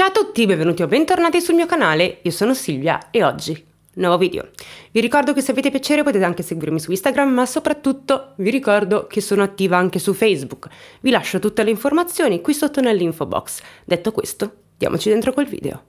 Ciao a tutti, benvenuti o bentornati sul mio canale, io sono Silvia e oggi nuovo video. Vi ricordo che se avete piacere potete anche seguirmi su Instagram, ma soprattutto vi ricordo che sono attiva anche su Facebook. Vi lascio tutte le informazioni qui sotto nell'info box. Detto questo, diamoci dentro col video.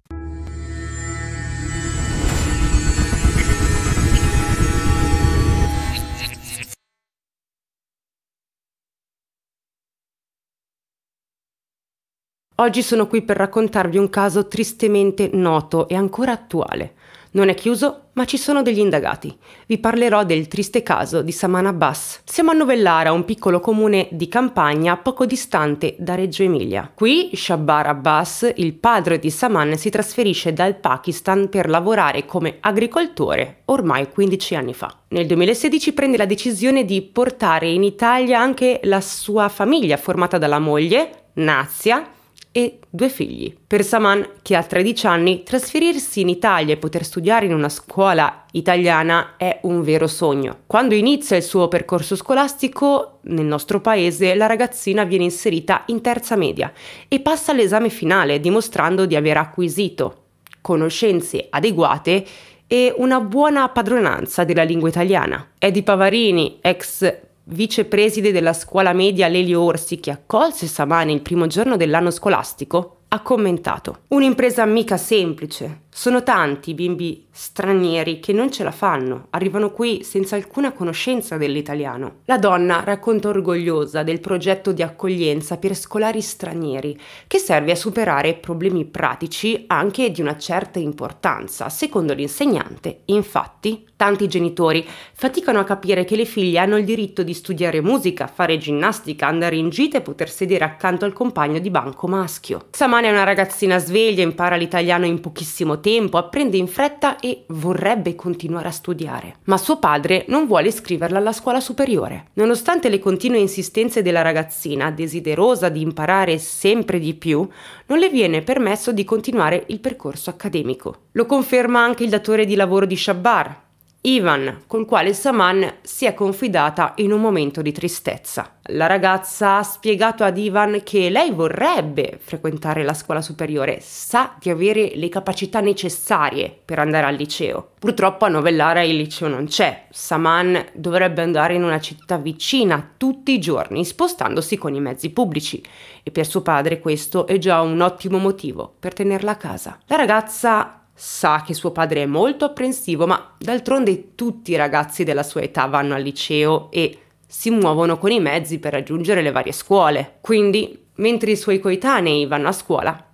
Oggi sono qui per raccontarvi un caso tristemente noto e ancora attuale. Non è chiuso, ma ci sono degli indagati. Vi parlerò del triste caso di Saman Abbas. Siamo a Novellara, un piccolo comune di campagna poco distante da Reggio Emilia. Qui Shabbar Abbas, il padre di Saman, si trasferisce dal Pakistan per lavorare come agricoltore ormai 15 anni fa. Nel 2016 prende la decisione di portare in Italia anche la sua famiglia formata dalla moglie, Nazia, e due figli. Per Saman, che ha 13 anni, trasferirsi in Italia e poter studiare in una scuola italiana è un vero sogno. Quando inizia il suo percorso scolastico nel nostro paese, la ragazzina viene inserita in terza media e passa all'esame finale, dimostrando di aver acquisito conoscenze adeguate e una buona padronanza della lingua italiana. Eddie Pavarini, ex vicepreside della scuola media Lelio Orsi, che accolse Samani il primo giorno dell'anno scolastico, ha commentato: Un'impresa mica semplice. Sono tanti i bimbi stranieri che non ce la fanno, arrivano qui senza alcuna conoscenza dell'italiano. La donna racconta orgogliosa del progetto di accoglienza per scolari stranieri, che serve a superare problemi pratici anche di una certa importanza. Secondo l'insegnante, infatti, tanti genitori faticano a capire che le figlie hanno il diritto di studiare musica, fare ginnastica, andare in gita e poter sedere accanto al compagno di banco maschio. Giovanna è una ragazzina sveglia, impara l'italiano in pochissimo tempo, apprende in fretta e vorrebbe continuare a studiare. Ma suo padre non vuole iscriverla alla scuola superiore. Nonostante le continue insistenze della ragazzina, desiderosa di imparare sempre di più, non le viene permesso di continuare il percorso accademico. Lo conferma anche il datore di lavoro di Shabbar, Ivan, col quale Saman si è confidata in un momento di tristezza. La ragazza ha spiegato ad Ivan che lei vorrebbe frequentare la scuola superiore, sa di avere le capacità necessarie per andare al liceo. Purtroppo a Novellara il liceo non c'è. Saman dovrebbe andare in una città vicina tutti i giorni, spostandosi con i mezzi pubblici. E per suo padre questo è già un ottimo motivo per tenerla a casa. La ragazza Sa che suo padre è molto apprensivo, ma d'altronde tutti i ragazzi della sua età vanno al liceo e si muovono con i mezzi per raggiungere le varie scuole. Quindi, mentre i suoi coetanei vanno a scuola,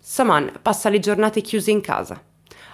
Saman passa le giornate chiuse in casa,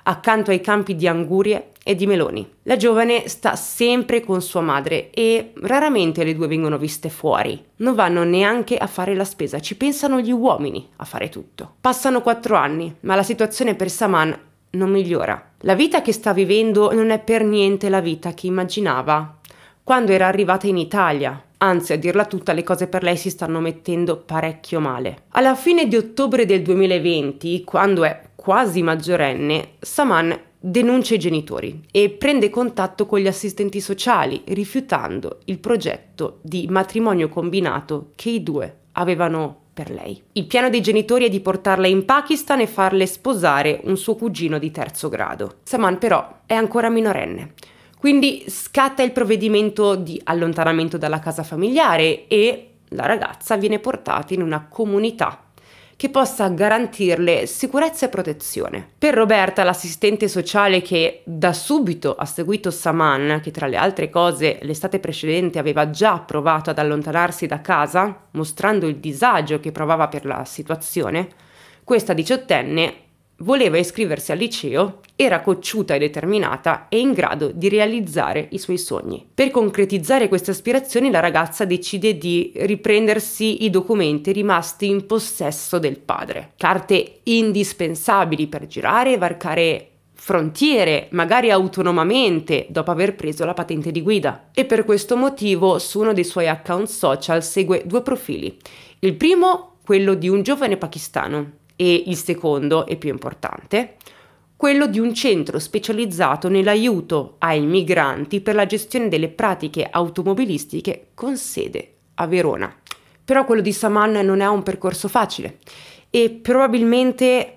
accanto ai campi di angurie e di meloni. La giovane sta sempre con sua madre e raramente le due vengono viste fuori. Non vanno neanche a fare la spesa, ci pensano gli uomini a fare tutto. Passano quattro anni, ma la situazione per Saman non migliora. La vita che sta vivendo non è per niente la vita che immaginava quando era arrivata in Italia. Anzi, a dirla tutta, le cose per lei si stanno mettendo parecchio male. Alla fine di ottobre del 2020, quando è quasi maggiorenne, Saman denuncia i genitori e prende contatto con gli assistenti sociali, rifiutando il progetto di matrimonio combinato che i due avevano per lei. Il piano dei genitori è di portarla in Pakistan e farle sposare un suo cugino di terzo grado. Saman però è ancora minorenne. Quindi scatta il provvedimento di allontanamento dalla casa familiare e la ragazza viene portata in una comunità che possa garantirle sicurezza e protezione. Per Roberta, l'assistente sociale che da subito ha seguito Saman, che tra le altre cose l'estate precedente aveva già provato ad allontanarsi da casa, mostrando il disagio che provava per la situazione, questa diciottenne voleva iscriversi al liceo, era cocciuta e determinata e in grado di realizzare i suoi sogni. Per concretizzare queste aspirazioni la ragazza decide di riprendersi i documenti rimasti in possesso del padre, carte indispensabili per girare e varcare frontiere, magari autonomamente, dopo aver preso la patente di guida. E per questo motivo su uno dei suoi account social segue due profili. Il primo, quello di un giovane pakistano, e il secondo, e più importante, quello di un centro specializzato nell'aiuto ai migranti per la gestione delle pratiche automobilistiche con sede a Verona. Però quello di Saman non è un percorso facile e probabilmente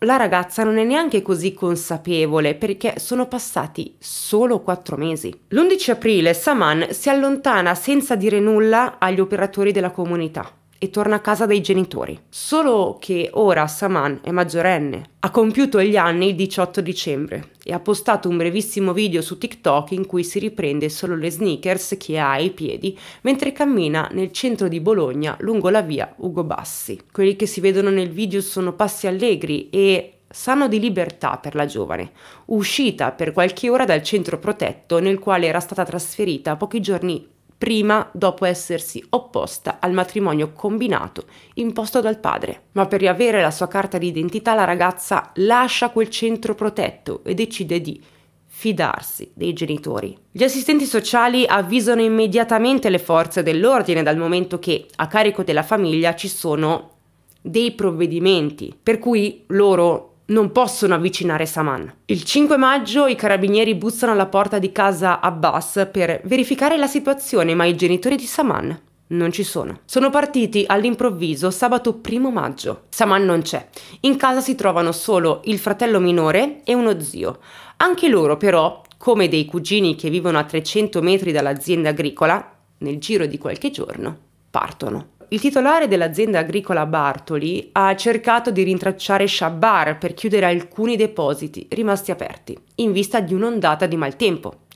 la ragazza non è neanche così consapevole perché sono passati solo quattro mesi. L'11 aprile Saman si allontana senza dire nulla agli operatori della comunità e torna a casa dai genitori. Solo che ora Saman è maggiorenne, ha compiuto gli anni il 18 dicembre e ha postato un brevissimo video su TikTok in cui si riprende solo le sneakers che ha ai piedi mentre cammina nel centro di Bologna lungo la via Ugo Bassi. Quelli che si vedono nel video sono passi allegri e sanno di libertà per la giovane, uscita per qualche ora dal centro protetto nel quale era stata trasferita pochi giorni prima dopo essersi opposta al matrimonio combinato imposto dal padre. Ma per riavere la sua carta di identità la ragazza lascia quel centro protetto e decide di fidarsi dei genitori. Gli assistenti sociali avvisano immediatamente le forze dell'ordine dal momento che a carico della famiglia ci sono dei provvedimenti per cui loro non possono avvicinare Saman. Il 5 maggio i carabinieri bussano alla porta di casa Abbas per verificare la situazione, ma i genitori di Saman non ci sono. Sono partiti all'improvviso sabato 1 maggio. Saman non c'è. In casa si trovano solo il fratello minore e uno zio. Anche loro però, come dei cugini che vivono a 300 metri dall'azienda agricola, nel giro di qualche giorno partono. Il titolare dell'azienda agricola Bartoli ha cercato di rintracciare Shabbar per chiudere alcuni depositi rimasti aperti, in vista di un'ondata di maltempo.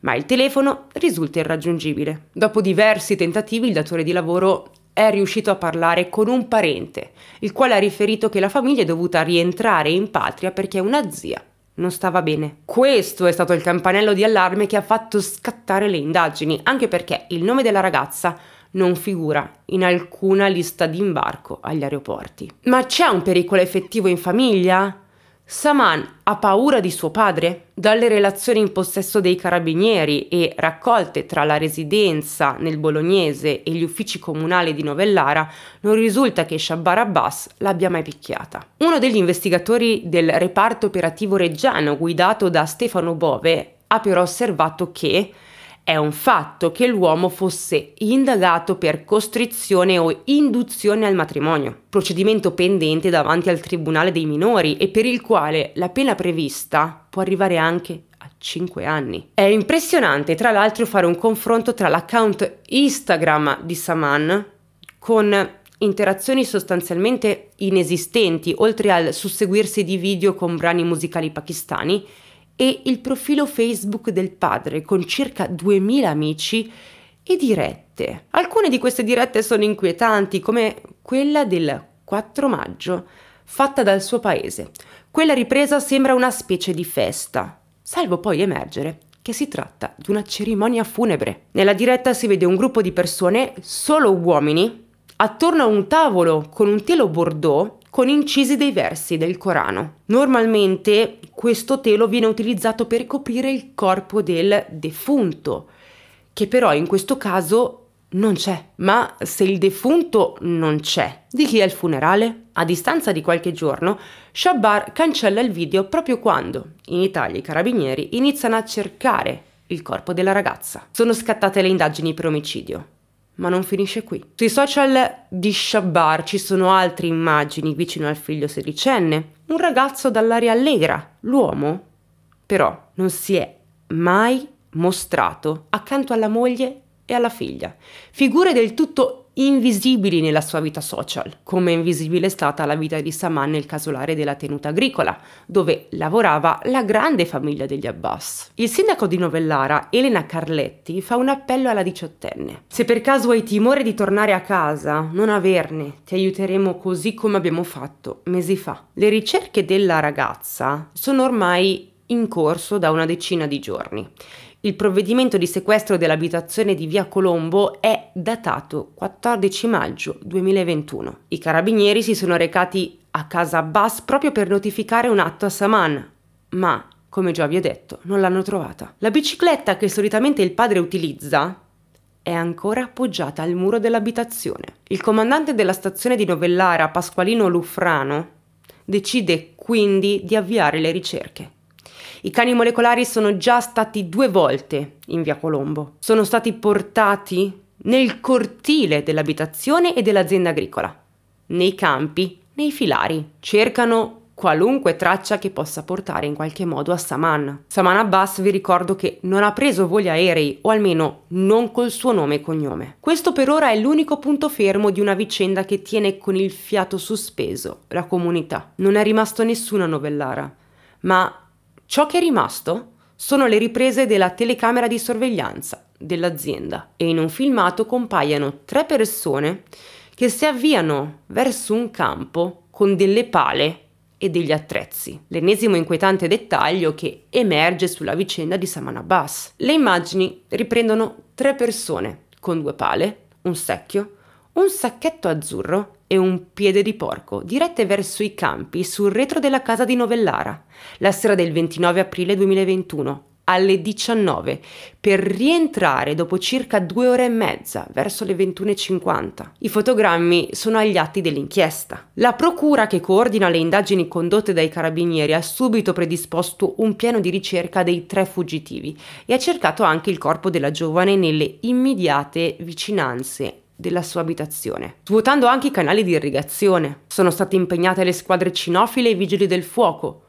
Ma il telefono risulta irraggiungibile. Dopo diversi tentativi, il datore di lavoro è riuscito a parlare con un parente, il quale ha riferito che la famiglia è dovuta rientrare in patria perché una zia non stava bene. Questo è stato il campanello di allarme che ha fatto scattare le indagini, anche perché il nome della ragazza non figura in alcuna lista di imbarco agli aeroporti. Ma c'è un pericolo effettivo in famiglia? Saman ha paura di suo padre? Dalle relazioni in possesso dei carabinieri e raccolte tra la residenza nel bolognese e gli uffici comunali di Novellara non risulta che Shabbar Abbas l'abbia mai picchiata. Uno degli investigatori del reparto operativo reggiano guidato da Stefano Bove ha però osservato che è un fatto che l'uomo fosse indagato per costrizione o induzione al matrimonio, procedimento pendente davanti al Tribunale dei minori e per il quale la pena prevista può arrivare anche a 5 anni. È impressionante tra l'altro fare un confronto tra l'account Instagram di Saman con interazioni sostanzialmente inesistenti, oltre al susseguirsi di video con brani musicali pakistani, e il profilo Facebook del padre con circa 2000 amici e dirette. Alcune di queste dirette sono inquietanti, come quella del 4 maggio, fatta dal suo paese. Quella ripresa sembra una specie di festa, salvo poi emergere che si tratta di una cerimonia funebre. Nella diretta si vede un gruppo di persone, solo uomini, attorno a un tavolo con un telo bordeaux con incisi dei versi del Corano. Normalmente questo telo viene utilizzato per coprire il corpo del defunto, che però in questo caso non c'è. Ma se il defunto non c'è, di chi è il funerale? A distanza di qualche giorno, Shabbar cancella il video proprio quando, in Italia, i carabinieri iniziano a cercare il corpo della ragazza. Sono scattate le indagini per omicidio. Ma non finisce qui. Sui social di Shabbar ci sono altre immagini vicino al figlio sedicenne, un ragazzo dall'aria allegra. L'uomo, però, non si è mai mostrato accanto alla moglie e alla figlia. Figure del tutto invisibili nella sua vita social, come invisibile è stata la vita di Saman nel casolare della tenuta agricola, dove lavorava la grande famiglia degli Abbas. Il sindaco di Novellara, Elena Carletti, fa un appello alla diciottenne. Se per caso hai timore di tornare a casa, non averne, ti aiuteremo così come abbiamo fatto mesi fa. Le ricerche della ragazza sono ormai in corso da una decina di giorni. Il provvedimento di sequestro dell'abitazione di via Colombo è datato 14 maggio 2021. I carabinieri si sono recati a casa Abbas proprio per notificare un atto a Saman, ma, come già vi ho detto, non l'hanno trovata. La bicicletta che solitamente il padre utilizza è ancora appoggiata al muro dell'abitazione. Il comandante della stazione di Novellara, Pasqualino Luffrano, decide quindi di avviare le ricerche. I cani molecolari sono già stati due volte in via Colombo. Sono stati portati nel cortile dell'abitazione e dell'azienda agricola, nei campi, nei filari. Cercano qualunque traccia che possa portare in qualche modo a Saman. Saman Abbas vi ricordo che non ha preso voli aerei, o almeno non col suo nome e cognome. Questo per ora è l'unico punto fermo di una vicenda che tiene con il fiato sospeso la comunità. Non è rimasto nessuno a Novellara, ma ciò che è rimasto sono le riprese della telecamera di sorveglianza dell'azienda e in un filmato compaiono tre persone che si avviano verso un campo con delle pale e degli attrezzi. L'ennesimo inquietante dettaglio che emerge sulla vicenda di Saman Abbas. Le immagini riprendono tre persone con due pale, un secchio, un sacchetto azzurro e un piede di porco dirette verso i campi sul retro della casa di Novellara, la sera del 29 aprile 2021, alle 19 per rientrare dopo circa due ore e mezza verso le 21.50. I fotogrammi sono agli atti dell'inchiesta. La procura che coordina le indagini condotte dai carabinieri ha subito predisposto un piano di ricerca dei tre fuggitivi e ha cercato anche il corpo della giovane nelle immediate vicinanze della sua abitazione, svuotando anche i canali di irrigazione. Sono state impegnate le squadre cinofile e i vigili del fuoco,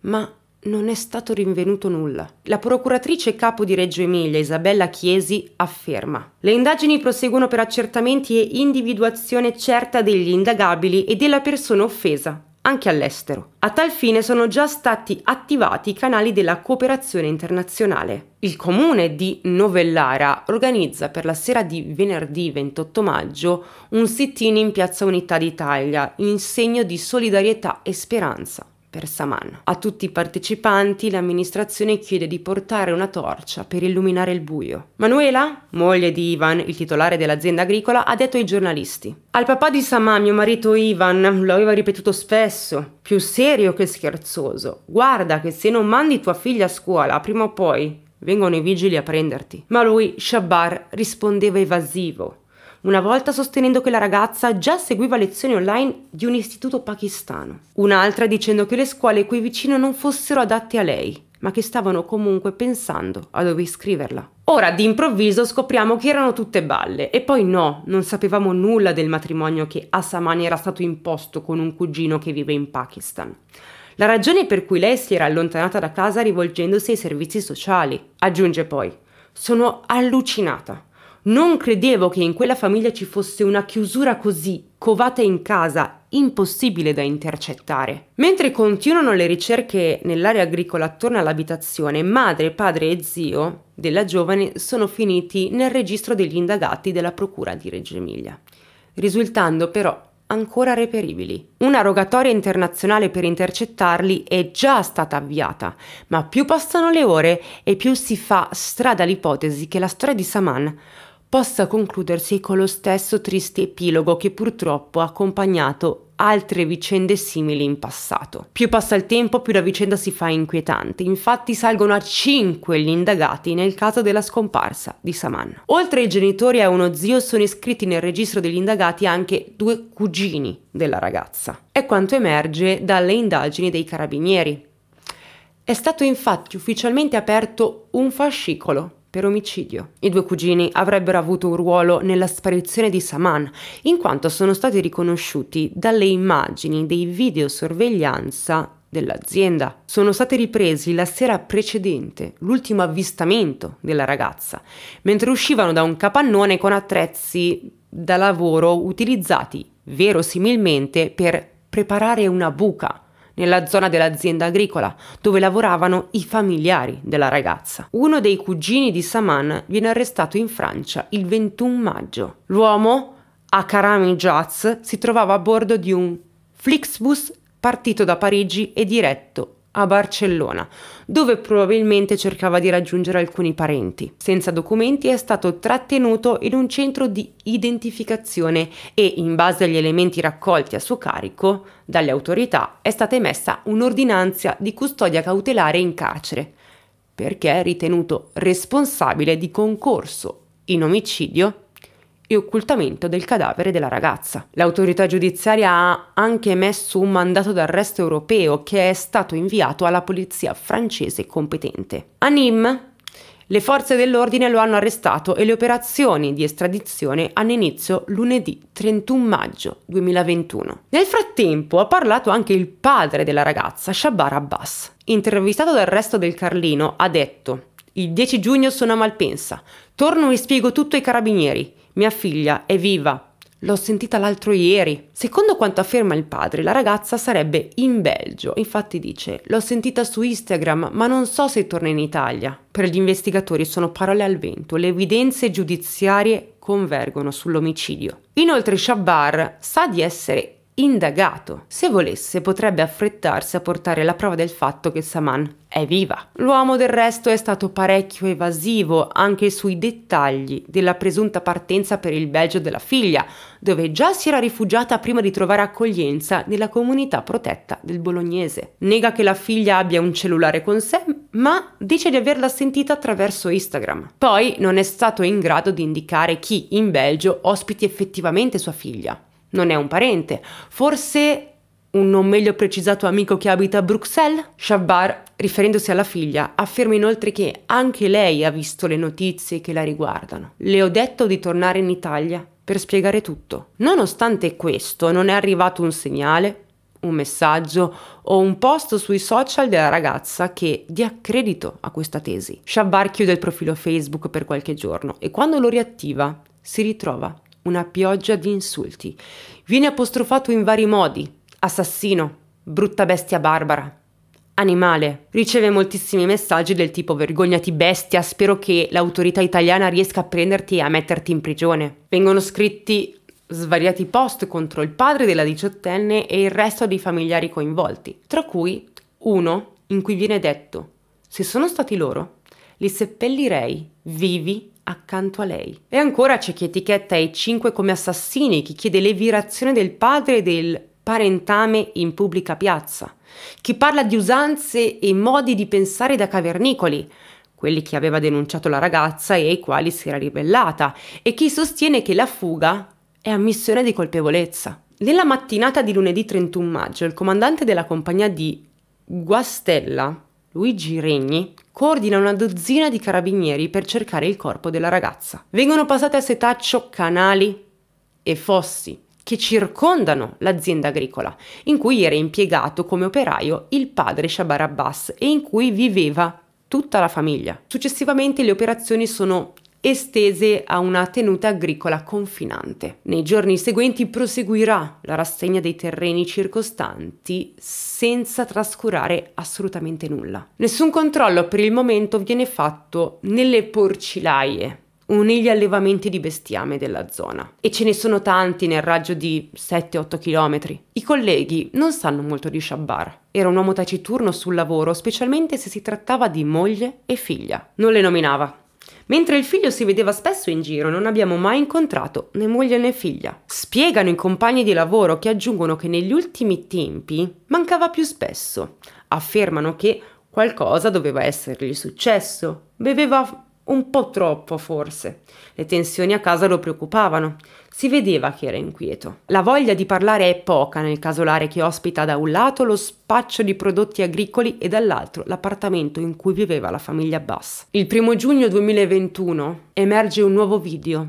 ma non è stato rinvenuto nulla. La procuratrice capo di Reggio Emilia, Isabella Chiesi, afferma: Le indagini proseguono per accertamenti e individuazione certa degli indagabili e della persona offesa, anche all'estero. A tal fine sono già stati attivati i canali della cooperazione internazionale. Il comune di Novellara organizza per la sera di venerdì 28 maggio un sit-in in Piazza Unità d'Italia in segno di solidarietà e speranza per Saman. A tutti i partecipanti l'amministrazione chiede di portare una torcia per illuminare il buio. Manuela, moglie di Ivan, il titolare dell'azienda agricola, ha detto ai giornalisti: Al papà di Saman, mio marito Ivan, lo aveva ripetuto spesso, più serio che scherzoso. Guarda che se non mandi tua figlia a scuola, prima o poi vengono i vigili a prenderti. Ma lui, Shabbar, rispondeva evasivo una volta sostenendo che la ragazza già seguiva lezioni online di un istituto pakistano, un'altra dicendo che le scuole qui vicino non fossero adatte a lei, ma che stavano comunque pensando a dove iscriverla. Ora, d'improvviso, scopriamo che erano tutte balle, e poi no, non sapevamo nulla del matrimonio che a Samani era stato imposto con un cugino che vive in Pakistan. La ragione per cui lei si era allontanata da casa rivolgendosi ai servizi sociali. Aggiunge poi, sono allucinata. Non credevo che in quella famiglia ci fosse una chiusura così, covata in casa, impossibile da intercettare. Mentre continuano le ricerche nell'area agricola attorno all'abitazione, madre, padre e zio della giovane sono finiti nel registro degli indagati della Procura di Reggio Emilia, risultando però ancora reperibili. Una rogatoria internazionale per intercettarli è già stata avviata, ma più passano le ore e più si fa strada l'ipotesi che la storia di Saman possa concludersi con lo stesso triste epilogo che purtroppo ha accompagnato altre vicende simili in passato. Più passa il tempo, più la vicenda si fa inquietante. Infatti salgono a 5 gli indagati nel caso della scomparsa di Saman. Oltre ai genitori e a uno zio sono iscritti nel registro degli indagati anche due cugini della ragazza. È quanto emerge dalle indagini dei carabinieri. È stato infatti ufficialmente aperto un fascicolo per omicidio. I due cugini avrebbero avuto un ruolo nella sparizione di Saman, in quanto sono stati riconosciuti dalle immagini dei videosorveglianza dell'azienda. Sono stati ripresi la sera precedente, l'ultimo avvistamento della ragazza, mentre uscivano da un capannone con attrezzi da lavoro utilizzati verosimilmente per preparare una buca nella zona dell'azienda agricola dove lavoravano i familiari della ragazza. Uno dei cugini di Saman viene arrestato in Francia il 21 maggio. L'uomo, Akarami Jazz, si trovava a bordo di un Flixbus partito da Parigi e diretto a Barcellona, dove probabilmente cercava di raggiungere alcuni parenti. Senza documenti è stato trattenuto in un centro di identificazione e, in base agli elementi raccolti a suo carico dalle autorità, è stata emessa un'ordinanza di custodia cautelare in carcere, perché è ritenuto responsabile di concorso in omicidio e occultamento del cadavere della ragazza. L'autorità giudiziaria ha anche emesso un mandato d'arresto europeo che è stato inviato alla polizia francese competente. A Nîmes Le forze dell'ordine lo hanno arrestato e le operazioni di estradizione hanno inizio lunedì 31 maggio 2021. Nel frattempo ha parlato anche il padre della ragazza, Shabar Abbas. Intervistato dal resto del Carlino, ha detto il 10 giugno sono a Malpensa. Torno e spiego tutto ai carabinieri. Mia figlia è viva, L'ho sentita l'altro ieri. Secondo quanto afferma il padre, la ragazza sarebbe in Belgio. Infatti dice: L'ho sentita su Instagram, ma non so se torna in Italia. Per gli investigatori sono parole al vento. Le evidenze giudiziarie convergono sull'omicidio. Inoltre Shabbar sa di essere indagato. Se volesse potrebbe affrettarsi a portare la prova del fatto che Saman è viva. L'uomo del resto è stato parecchio evasivo anche sui dettagli della presunta partenza per il Belgio della figlia, dove già si era rifugiata prima di trovare accoglienza nella comunità protetta del bolognese. Nega che la figlia abbia un cellulare con sé, ma dice di averla sentita attraverso Instagram. Poi non è stato in grado di indicare chi in Belgio ospiti effettivamente sua figlia non è un parente, forse un non meglio precisato amico che abita a Bruxelles? Shabbar, riferendosi alla figlia, afferma inoltre che anche lei ha visto le notizie che la riguardano. Le ho detto di tornare in Italia per spiegare tutto. Nonostante questo, non è arrivato un segnale, un messaggio o un post sui social della ragazza che dia credito a questa tesi. Shabbar chiude il profilo Facebook per qualche giorno e quando lo riattiva si ritrova una pioggia di insulti. Viene apostrofato in vari modi. Assassino, brutta bestia barbara, animale. Riceve moltissimi messaggi del tipo vergognati bestia, spero che l'autorità italiana riesca a prenderti e a metterti in prigione. Vengono scritti svariati post contro il padre della diciottenne e il resto dei familiari coinvolti, tra cui uno in cui viene detto se sono stati loro, li seppellirei vivi accanto a lei. E ancora c'è chi etichetta i cinque come assassini, chi chiede l'evirazione del padre del parentame in pubblica piazza, chi parla di usanze e modi di pensare da cavernicoli, quelli che aveva denunciato la ragazza e ai quali si era ribellata, e chi sostiene che la fuga è ammissione di colpevolezza. Nella mattinata di lunedì 31 maggio, il comandante della compagnia di Guastella, Luigi Regni, coordina una dozzina di carabinieri per cercare il corpo della ragazza. Vengono passate a setaccio canali e fossi che circondano l'azienda agricola, in cui era impiegato come operaio il padre Shabar Abbas e in cui viveva tutta la famiglia. Successivamente le operazioni sono estese a una tenuta agricola confinante. Nei giorni seguenti proseguirà la rassegna dei terreni circostanti senza trascurare assolutamente nulla. Nessun controllo per il momento viene fatto nelle porcilaie o negli allevamenti di bestiame della zona. E ce ne sono tanti nel raggio di 7-8 km. I colleghi non sanno molto di Shabbar. Era un uomo taciturno sul lavoro, specialmente se si trattava di moglie e figlia. Non le nominava, Mentre il figlio si vedeva spesso in giro, non abbiamo mai incontrato né moglie né figlia. Spiegano i compagni di lavoro che aggiungono che negli ultimi tempi mancava più spesso. Affermano che qualcosa doveva essergli successo. Beveva un po' troppo, forse. Le tensioni a casa lo preoccupavano. Si vedeva che era inquieto. La voglia di parlare è poca nel casolare che ospita da un lato lo spaccio di prodotti agricoli e dall'altro l'appartamento in cui viveva la famiglia Bass. Il primo giugno 2021 emerge un nuovo video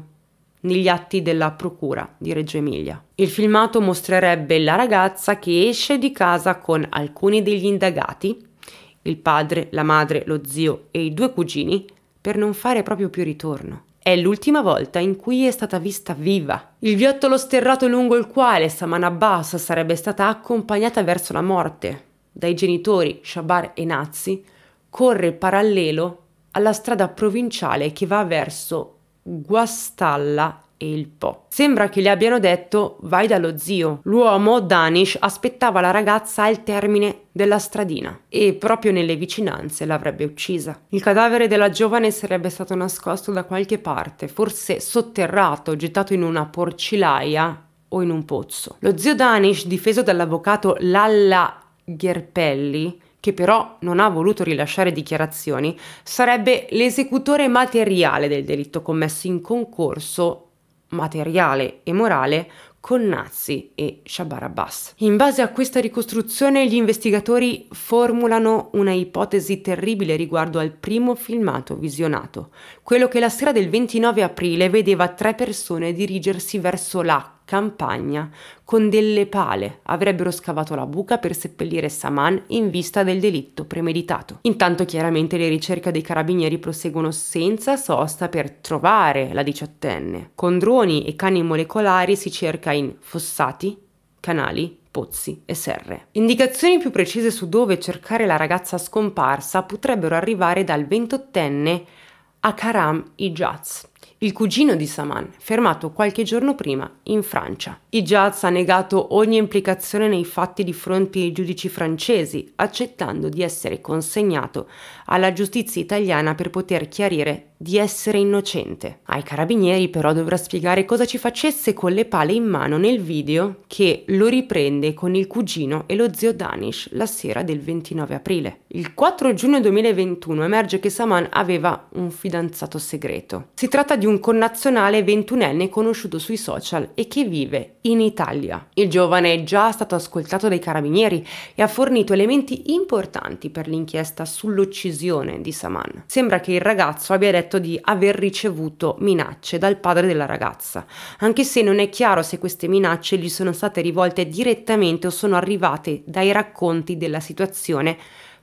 negli atti della procura di Reggio Emilia. Il filmato mostrerebbe la ragazza che esce di casa con alcuni degli indagati, il padre, la madre, lo zio e i due cugini, per non fare proprio più ritorno. È l'ultima volta in cui è stata vista viva. Il viottolo sterrato lungo il quale Saman Abbas sarebbe stata accompagnata verso la morte dai genitori Shabar e Nazi corre parallelo alla strada provinciale che va verso Guastalla e il Po. Sembra che gli abbiano detto vai dallo zio. L'uomo, Danish, aspettava la ragazza al termine della stradina e proprio nelle vicinanze l'avrebbe uccisa. Il cadavere della giovane sarebbe stato nascosto da qualche parte, forse sotterrato, gettato in una porcilaia o in un pozzo. Lo zio Danish, difeso dall'avvocato Lalla Gherpelli, che però non ha voluto rilasciare dichiarazioni, sarebbe l'esecutore materiale del delitto commesso in concorso materiale e morale con Nazi e Shabar Abbas. In base a questa ricostruzione gli investigatori formulano una ipotesi terribile riguardo al primo filmato visionato, quello che la sera del 29 aprile vedeva tre persone dirigersi verso l'acqua campagna con delle pale avrebbero scavato la buca per seppellire Saman in vista del delitto premeditato. Intanto chiaramente le ricerche dei carabinieri proseguono senza sosta per trovare la diciottenne. Con droni e cani molecolari si cerca in fossati, canali, pozzi e serre. Indicazioni più precise su dove cercare la ragazza scomparsa potrebbero arrivare dal ventottenne Akaram Ijaz, il cugino di Saman, fermato qualche giorno prima in Francia. Ijaz ha negato ogni implicazione nei fatti di fronte ai giudici francesi, accettando di essere consegnato alla giustizia italiana per poter chiarire di essere innocente. Ai carabinieri però dovrà spiegare cosa ci facesse con le pale in mano nel video che lo riprende con il cugino e lo zio Danish la sera del 29 aprile. Il 4 giugno 2021 emerge che Saman aveva un fidanzato segreto. Si tratta di un connazionale ventunenne conosciuto sui social e che vive in Italia. Il giovane è già stato ascoltato dai carabinieri e ha fornito elementi importanti per l'inchiesta sull'uccisione di Saman. Sembra che il ragazzo abbia detto di aver ricevuto minacce dal padre della ragazza, anche se non è chiaro se queste minacce gli sono state rivolte direttamente o sono arrivate dai racconti della situazione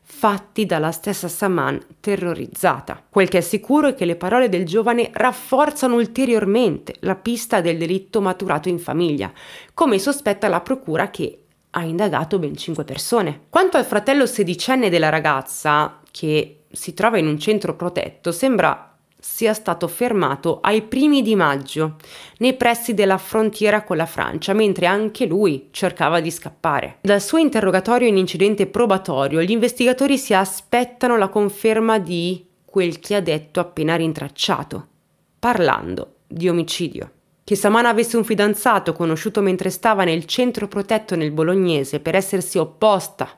fatti dalla stessa Saman terrorizzata. Quel che è sicuro è che le parole del giovane rafforzano ulteriormente la pista del delitto maturato in famiglia, come sospetta la procura che ha indagato ben cinque persone. Quanto al fratello sedicenne della ragazza, che si trova in un centro protetto, sembra sia stato fermato ai primi di maggio, nei pressi della frontiera con la Francia, mentre anche lui cercava di scappare. Dal suo interrogatorio in incidente probatorio, gli investigatori si aspettano la conferma di quel che ha detto appena rintracciato, parlando di omicidio. Che Samana avesse un fidanzato conosciuto mentre stava nel centro protetto nel bolognese per essersi opposta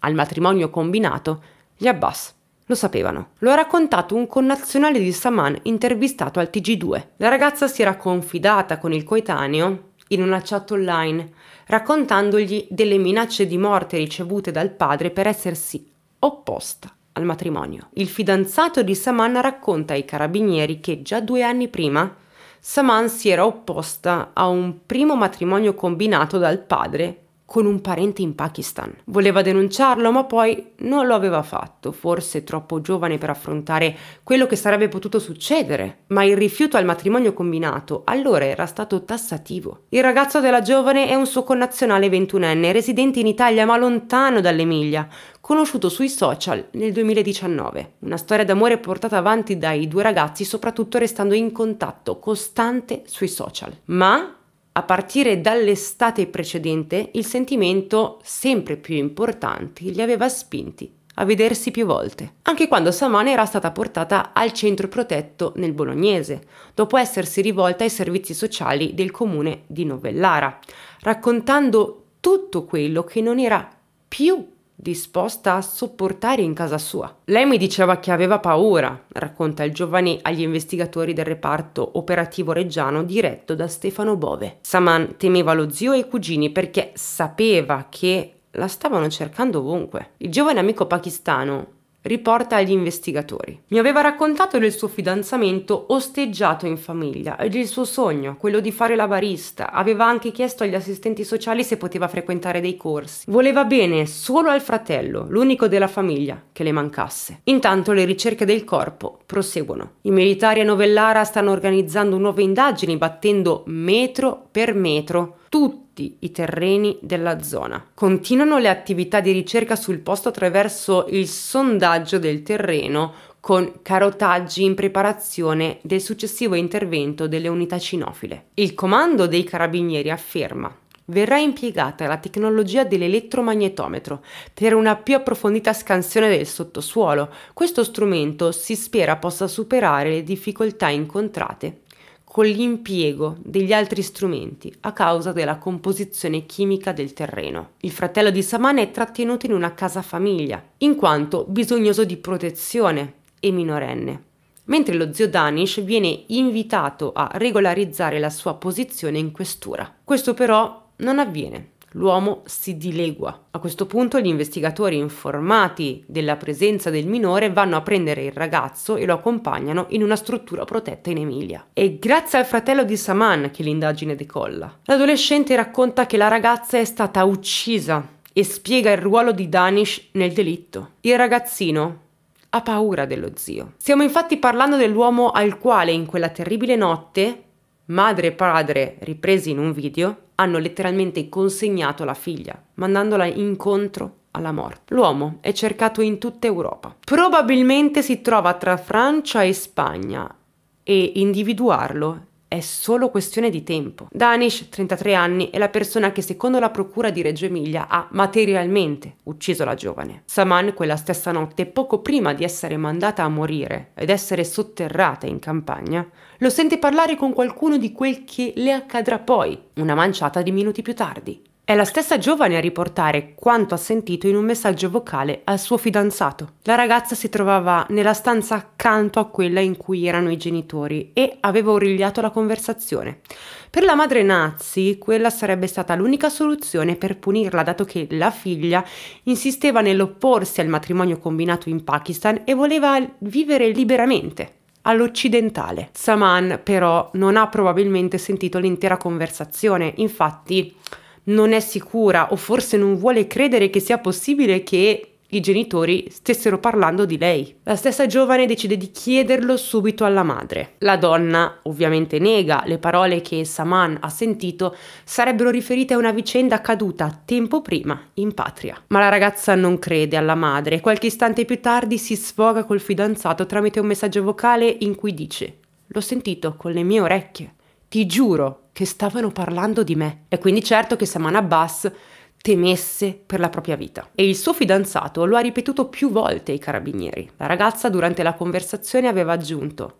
al matrimonio combinato, gli Abbas lo sapevano. Lo ha raccontato un connazionale di Saman intervistato al TG2. La ragazza si era confidata con il coetaneo in una chat online, raccontandogli delle minacce di morte ricevute dal padre per essersi opposta al matrimonio. Il fidanzato di Saman racconta ai carabinieri che già due anni prima Saman si era opposta a un primo matrimonio combinato dal padre con un parente in Pakistan. Voleva denunciarlo, ma poi non lo aveva fatto, forse troppo giovane per affrontare quello che sarebbe potuto succedere. Ma il rifiuto al matrimonio combinato allora era stato tassativo. Il ragazzo della giovane è un suo connazionale ventunenne, residente in Italia ma lontano dall'Emilia, conosciuto sui social nel 2019. Una storia d'amore portata avanti dai due ragazzi, soprattutto restando in contatto costante sui social. Ma a partire dall'estate precedente il sentimento sempre più importante li aveva spinti a vedersi più volte, anche quando Samana era stata portata al centro protetto nel Bolognese, dopo essersi rivolta ai servizi sociali del comune di Novellara, raccontando tutto quello che non era più disposta a sopportare in casa sua. Lei mi diceva che aveva paura, racconta il giovane agli investigatori del reparto operativo reggiano diretto da Stefano Bove. Saman temeva lo zio e i cugini perché sapeva che la stavano cercando ovunque. Il giovane amico pakistano riporta agli investigatori. Mi aveva raccontato del suo fidanzamento osteggiato in famiglia e del suo sogno, quello di fare la barista. Aveva anche chiesto agli assistenti sociali se poteva frequentare dei corsi. Voleva bene solo al fratello, l'unico della famiglia, che le mancasse. Intanto le ricerche del corpo proseguono. I militari a Novellara stanno organizzando nuove indagini battendo metro per metro tutti i terreni della zona. Continuano le attività di ricerca sul posto attraverso il sondaggio del terreno con carotaggi in preparazione del successivo intervento delle unità cinofile. Il comando dei carabinieri afferma verrà impiegata la tecnologia dell'elettromagnetometro per una più approfondita scansione del sottosuolo. Questo strumento si spera possa superare le difficoltà incontrate con l'impiego degli altri strumenti a causa della composizione chimica del terreno. Il fratello di Saman è trattenuto in una casa famiglia, in quanto bisognoso di protezione e minorenne. mentre lo zio Danish viene invitato a regolarizzare la sua posizione in questura. Questo però non avviene l'uomo si dilegua. A questo punto gli investigatori informati della presenza del minore vanno a prendere il ragazzo e lo accompagnano in una struttura protetta in Emilia. È grazie al fratello di Saman che l'indagine decolla. L'adolescente racconta che la ragazza è stata uccisa e spiega il ruolo di Danish nel delitto. Il ragazzino ha paura dello zio. Stiamo infatti parlando dell'uomo al quale in quella terribile notte madre e padre, ripresi in un video, hanno letteralmente consegnato la figlia, mandandola incontro alla morte. L'uomo è cercato in tutta Europa. Probabilmente si trova tra Francia e Spagna e individuarlo è solo questione di tempo. Danish, 33 anni, è la persona che secondo la procura di Reggio Emilia ha materialmente ucciso la giovane. Saman, quella stessa notte, poco prima di essere mandata a morire ed essere sotterrata in campagna, lo sente parlare con qualcuno di quel che le accadrà poi, una manciata di minuti più tardi. È la stessa giovane a riportare quanto ha sentito in un messaggio vocale al suo fidanzato. La ragazza si trovava nella stanza accanto a quella in cui erano i genitori e aveva origliato la conversazione. Per la madre Nazi quella sarebbe stata l'unica soluzione per punirla dato che la figlia insisteva nell'opporsi al matrimonio combinato in Pakistan e voleva vivere liberamente all'occidentale. Saman però non ha probabilmente sentito l'intera conversazione, infatti non è sicura o forse non vuole credere che sia possibile che i genitori stessero parlando di lei. La stessa giovane decide di chiederlo subito alla madre. La donna ovviamente nega, le parole che Saman ha sentito sarebbero riferite a una vicenda accaduta tempo prima in patria. Ma la ragazza non crede alla madre. Qualche istante più tardi si sfoga col fidanzato tramite un messaggio vocale in cui dice L'ho sentito con le mie orecchie. Ti giuro che stavano parlando di me. E quindi certo che Saman Abbas temesse per la propria vita. E il suo fidanzato lo ha ripetuto più volte ai carabinieri. La ragazza durante la conversazione aveva aggiunto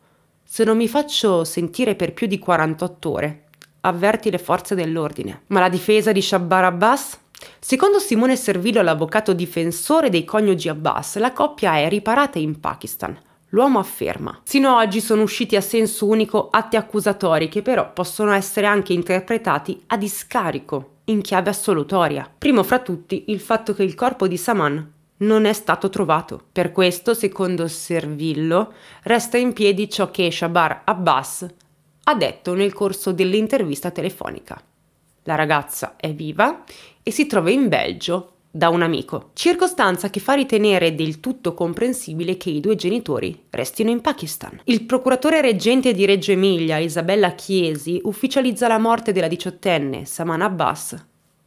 se non mi faccio sentire per più di 48 ore, avverti le forze dell'ordine. Ma la difesa di Shabbar Abbas? Secondo Simone Servillo, l'avvocato difensore dei coniugi Abbas, la coppia è riparata in Pakistan, L'uomo afferma. Sino ad oggi sono usciti a senso unico atti accusatori che però possono essere anche interpretati a discarico, in chiave assolutoria. Primo fra tutti il fatto che il corpo di Saman non è stato trovato. Per questo, secondo Servillo, resta in piedi ciò che Shabar Abbas ha detto nel corso dell'intervista telefonica. La ragazza è viva e si trova in Belgio da un amico, circostanza che fa ritenere del tutto comprensibile che i due genitori restino in Pakistan. Il procuratore reggente di Reggio Emilia, Isabella Chiesi, ufficializza la morte della diciottenne Saman Abbas,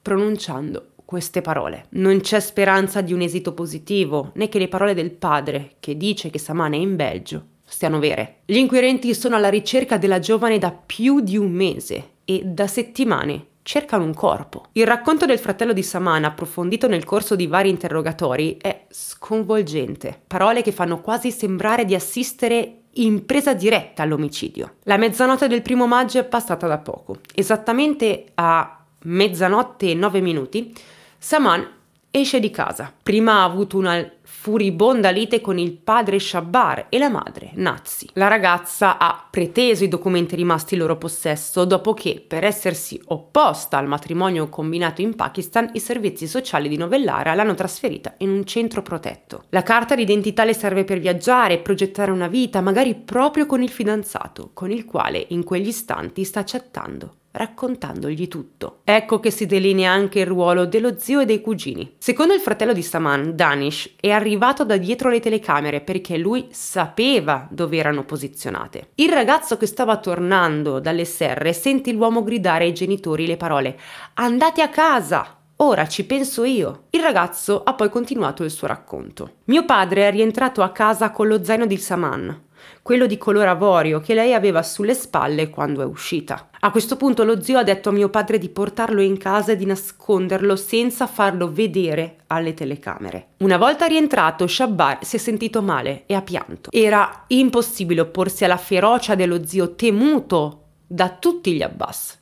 pronunciando queste parole. Non c'è speranza di un esito positivo, né che le parole del padre, che dice che Saman è in Belgio, stiano vere. Gli inquirenti sono alla ricerca della giovane da più di un mese e da settimane cercano un corpo. Il racconto del fratello di Saman, approfondito nel corso di vari interrogatori, è sconvolgente. Parole che fanno quasi sembrare di assistere in presa diretta all'omicidio. La mezzanotte del primo maggio è passata da poco. Esattamente a mezzanotte e nove minuti, Saman esce di casa. Prima ha avuto una furibonda lite con il padre Shabbar e la madre Nazi. La ragazza ha preteso i documenti rimasti in loro possesso dopo che, per essersi opposta al matrimonio combinato in Pakistan, i servizi sociali di Novellara l'hanno trasferita in un centro protetto. La carta d'identità le serve per viaggiare progettare una vita, magari proprio con il fidanzato, con il quale in quegli istanti sta chattando raccontandogli tutto. Ecco che si delinea anche il ruolo dello zio e dei cugini. Secondo il fratello di Saman, Danish è arrivato da dietro le telecamere perché lui sapeva dove erano posizionate. Il ragazzo che stava tornando dalle serre sente l'uomo gridare ai genitori le parole Andate a casa! Ora ci penso io. Il ragazzo ha poi continuato il suo racconto. Mio padre è rientrato a casa con lo zaino di Saman quello di color avorio che lei aveva sulle spalle quando è uscita. A questo punto lo zio ha detto a mio padre di portarlo in casa e di nasconderlo senza farlo vedere alle telecamere. Una volta rientrato, Shabbar si è sentito male e ha pianto. Era impossibile opporsi alla ferocia dello zio temuto da tutti gli Abbas.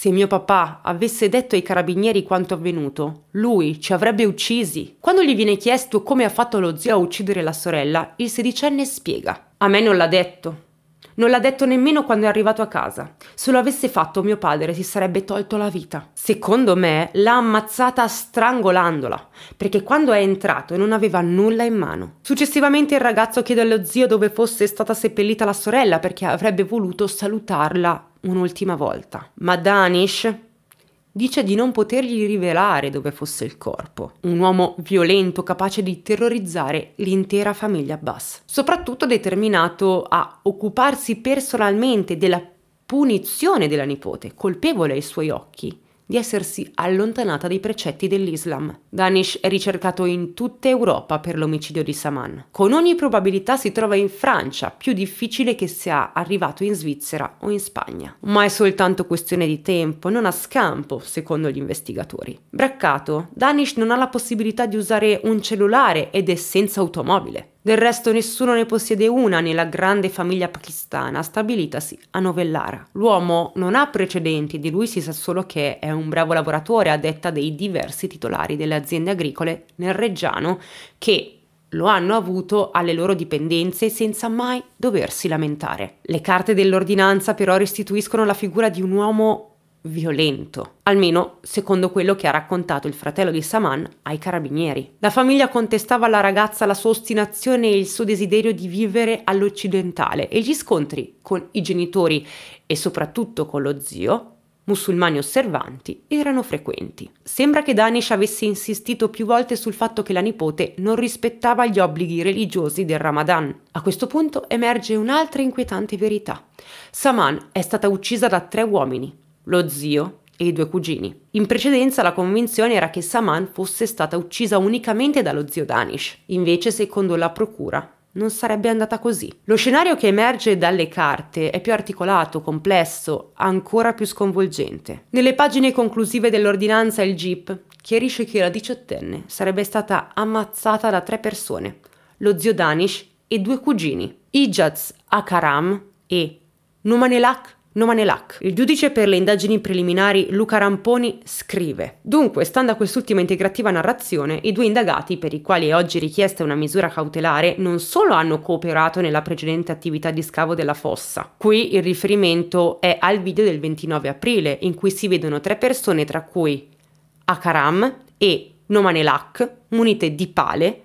Se mio papà avesse detto ai carabinieri quanto avvenuto, lui ci avrebbe uccisi. Quando gli viene chiesto come ha fatto lo zio a uccidere la sorella, il sedicenne spiega. A me non l'ha detto. Non l'ha detto nemmeno quando è arrivato a casa. Se lo avesse fatto mio padre si sarebbe tolto la vita. Secondo me l'ha ammazzata strangolandola, perché quando è entrato non aveva nulla in mano. Successivamente il ragazzo chiede allo zio dove fosse stata seppellita la sorella perché avrebbe voluto salutarla un'ultima volta. Ma Danish dice di non potergli rivelare dove fosse il corpo. Un uomo violento capace di terrorizzare l'intera famiglia Abbas. Soprattutto determinato a occuparsi personalmente della punizione della nipote, colpevole ai suoi occhi di essersi allontanata dai precetti dell'Islam. Danish è ricercato in tutta Europa per l'omicidio di Saman. Con ogni probabilità si trova in Francia, più difficile che sia arrivato in Svizzera o in Spagna. Ma è soltanto questione di tempo, non a scampo, secondo gli investigatori. Braccato, Danish non ha la possibilità di usare un cellulare ed è senza automobile. Del resto nessuno ne possiede una nella grande famiglia pakistana stabilitasi a Novellara. L'uomo non ha precedenti, di lui si sa solo che è un bravo lavoratore a detta dei diversi titolari delle aziende agricole nel Reggiano che lo hanno avuto alle loro dipendenze senza mai doversi lamentare. Le carte dell'ordinanza però restituiscono la figura di un uomo violento, almeno secondo quello che ha raccontato il fratello di Saman ai carabinieri. La famiglia contestava alla ragazza la sua ostinazione e il suo desiderio di vivere all'occidentale e gli scontri con i genitori e soprattutto con lo zio musulmani osservanti erano frequenti. Sembra che Danish avesse insistito più volte sul fatto che la nipote non rispettava gli obblighi religiosi del Ramadan. A questo punto emerge un'altra inquietante verità. Saman è stata uccisa da tre uomini, lo zio e i due cugini. In precedenza la convinzione era che Saman fosse stata uccisa unicamente dallo zio Danish, invece secondo la procura non sarebbe andata così. Lo scenario che emerge dalle carte è più articolato, complesso, ancora più sconvolgente. Nelle pagine conclusive dell'ordinanza il GIP chiarisce che la diciottenne sarebbe stata ammazzata da tre persone, lo zio Danish e due cugini, Ijaz Akaram e Numanelak Nomanelak. Il giudice per le indagini preliminari Luca Ramponi scrive: Dunque, stando a quest'ultima integrativa narrazione, i due indagati, per i quali è oggi richiesta una misura cautelare, non solo hanno cooperato nella precedente attività di scavo della fossa. Qui il riferimento è al video del 29 aprile, in cui si vedono tre persone, tra cui Akaram e Nomanelak, munite di pale,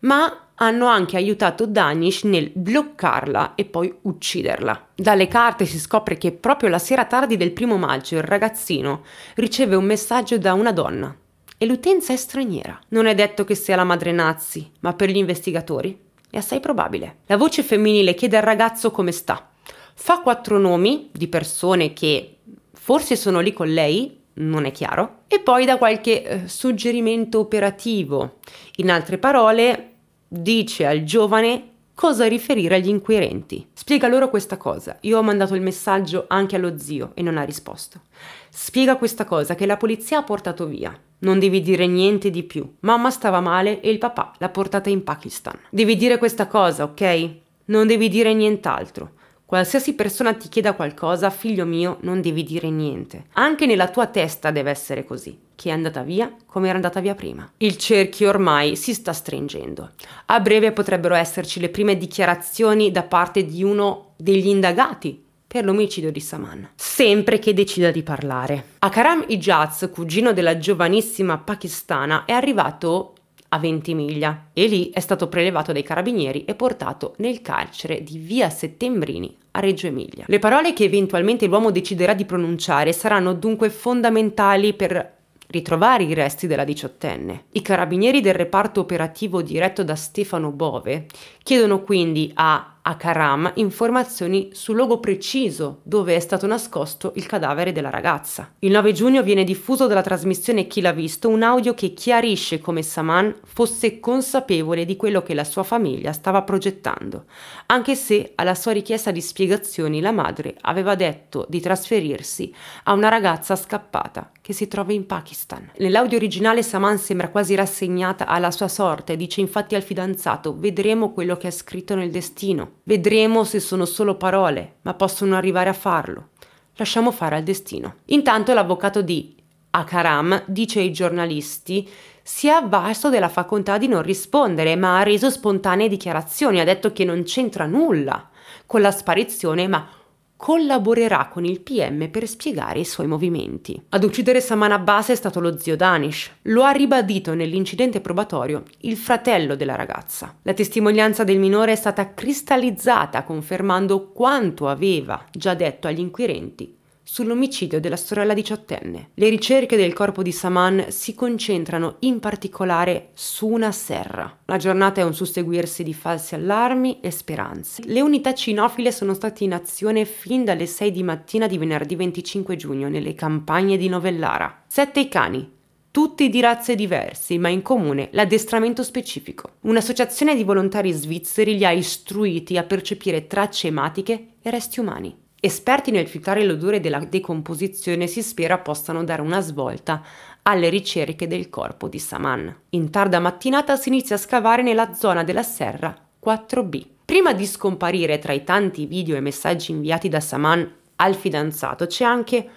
ma hanno anche aiutato Danish nel bloccarla e poi ucciderla. Dalle carte si scopre che proprio la sera tardi del primo maggio il ragazzino riceve un messaggio da una donna e l'utenza è straniera. Non è detto che sia la madre Nazi, ma per gli investigatori è assai probabile. La voce femminile chiede al ragazzo come sta. Fa quattro nomi di persone che forse sono lì con lei, non è chiaro, e poi dà qualche eh, suggerimento operativo. In altre parole, dice al giovane cosa riferire agli inquirenti. Spiega loro questa cosa. Io ho mandato il messaggio anche allo zio e non ha risposto. Spiega questa cosa che la polizia ha portato via. Non devi dire niente di più. Mamma stava male e il papà l'ha portata in Pakistan. Devi dire questa cosa, ok? Non devi dire nient'altro. Qualsiasi persona ti chieda qualcosa, figlio mio, non devi dire niente. Anche nella tua testa deve essere così, che è andata via come era andata via prima. Il cerchio ormai si sta stringendo. A breve potrebbero esserci le prime dichiarazioni da parte di uno degli indagati per l'omicidio di Saman, sempre che decida di parlare. Akaram Ijaz, cugino della giovanissima pakistana, è arrivato a Ventimiglia e lì è stato prelevato dai carabinieri e portato nel carcere di via Settembrini a Reggio Emilia. Le parole che eventualmente l'uomo deciderà di pronunciare saranno dunque fondamentali per ritrovare i resti della diciottenne. I carabinieri del reparto operativo diretto da Stefano Bove chiedono quindi a a Karam informazioni sul luogo preciso dove è stato nascosto il cadavere della ragazza. Il 9 giugno viene diffuso dalla trasmissione Chi l'ha visto un audio che chiarisce come Saman fosse consapevole di quello che la sua famiglia stava progettando, anche se alla sua richiesta di spiegazioni la madre aveva detto di trasferirsi a una ragazza scappata che si trova in Pakistan. Nell'audio originale Saman sembra quasi rassegnata alla sua sorte, dice infatti al fidanzato vedremo quello che è scritto nel destino. Vedremo se sono solo parole, ma possono arrivare a farlo. lasciamo fare al destino. Intanto l'avvocato di Akaram dice ai giornalisti si è avvalso della facoltà di non rispondere, ma ha reso spontanee dichiarazioni, ha detto che non c'entra nulla con la sparizione, ma collaborerà con il PM per spiegare i suoi movimenti. Ad uccidere Saman Abbas è stato lo zio Danish. Lo ha ribadito nell'incidente probatorio il fratello della ragazza. La testimonianza del minore è stata cristallizzata confermando quanto aveva già detto agli inquirenti sull'omicidio della sorella diciottenne. Le ricerche del corpo di Saman si concentrano in particolare su una serra. La giornata è un susseguirsi di falsi allarmi e speranze. Le unità cinofile sono state in azione fin dalle 6 di mattina di venerdì 25 giugno nelle campagne di Novellara. Sette i cani, tutti di razze diverse, ma in comune l'addestramento specifico. Un'associazione di volontari svizzeri li ha istruiti a percepire tracce ematiche e resti umani. Esperti nel filtrare l'odore della decomposizione si spera possano dare una svolta alle ricerche del corpo di Saman. In tarda mattinata si inizia a scavare nella zona della serra 4B. Prima di scomparire tra i tanti video e messaggi inviati da Saman al fidanzato c'è anche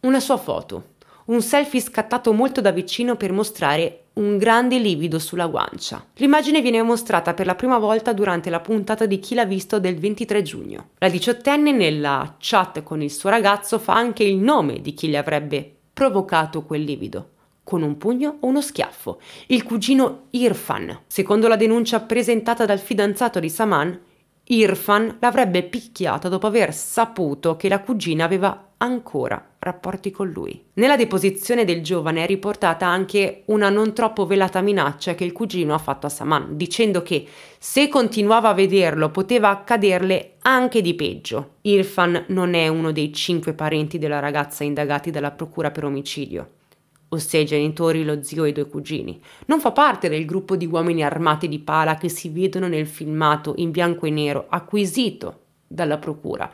una sua foto, un selfie scattato molto da vicino per mostrare un grande livido sulla guancia. L'immagine viene mostrata per la prima volta durante la puntata di Chi l'ha visto del 23 giugno. La diciottenne nella chat con il suo ragazzo fa anche il nome di chi le avrebbe provocato quel livido con un pugno o uno schiaffo, il cugino Irfan. Secondo la denuncia presentata dal fidanzato di Saman, Irfan l'avrebbe picchiata dopo aver saputo che la cugina aveva ancora rapporti con lui. Nella deposizione del giovane è riportata anche una non troppo velata minaccia che il cugino ha fatto a Saman, dicendo che se continuava a vederlo poteva accaderle anche di peggio. Irfan non è uno dei cinque parenti della ragazza indagati dalla procura per omicidio ossia i genitori, lo zio e i due cugini. Non fa parte del gruppo di uomini armati di pala che si vedono nel filmato in bianco e nero acquisito dalla procura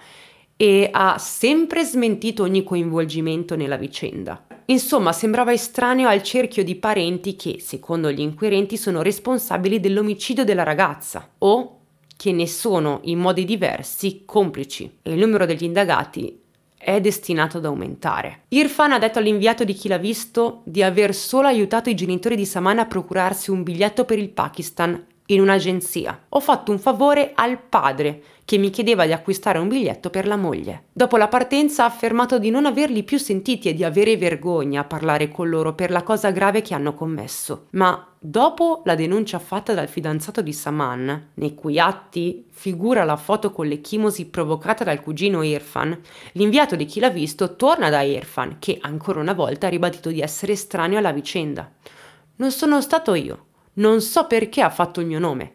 e ha sempre smentito ogni coinvolgimento nella vicenda. Insomma, sembrava estraneo al cerchio di parenti che, secondo gli inquirenti, sono responsabili dell'omicidio della ragazza o che ne sono in modi diversi complici. E il numero degli indagati è destinato ad aumentare. Irfan ha detto all'inviato di chi l'ha visto di aver solo aiutato i genitori di Saman a procurarsi un biglietto per il Pakistan in un'agenzia. Ho fatto un favore al padre che mi chiedeva di acquistare un biglietto per la moglie. Dopo la partenza ha affermato di non averli più sentiti e di avere vergogna a parlare con loro per la cosa grave che hanno commesso. Ma dopo la denuncia fatta dal fidanzato di Saman, nei cui atti figura la foto con l'echimosi provocata dal cugino Irfan, l'inviato di chi l'ha visto torna da Irfan, che ancora una volta ha ribadito di essere estraneo alla vicenda. Non sono stato io. Non so perché ha fatto il mio nome.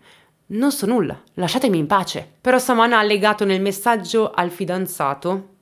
Non so nulla, lasciatemi in pace. Però Saman ha allegato nel messaggio al fidanzato,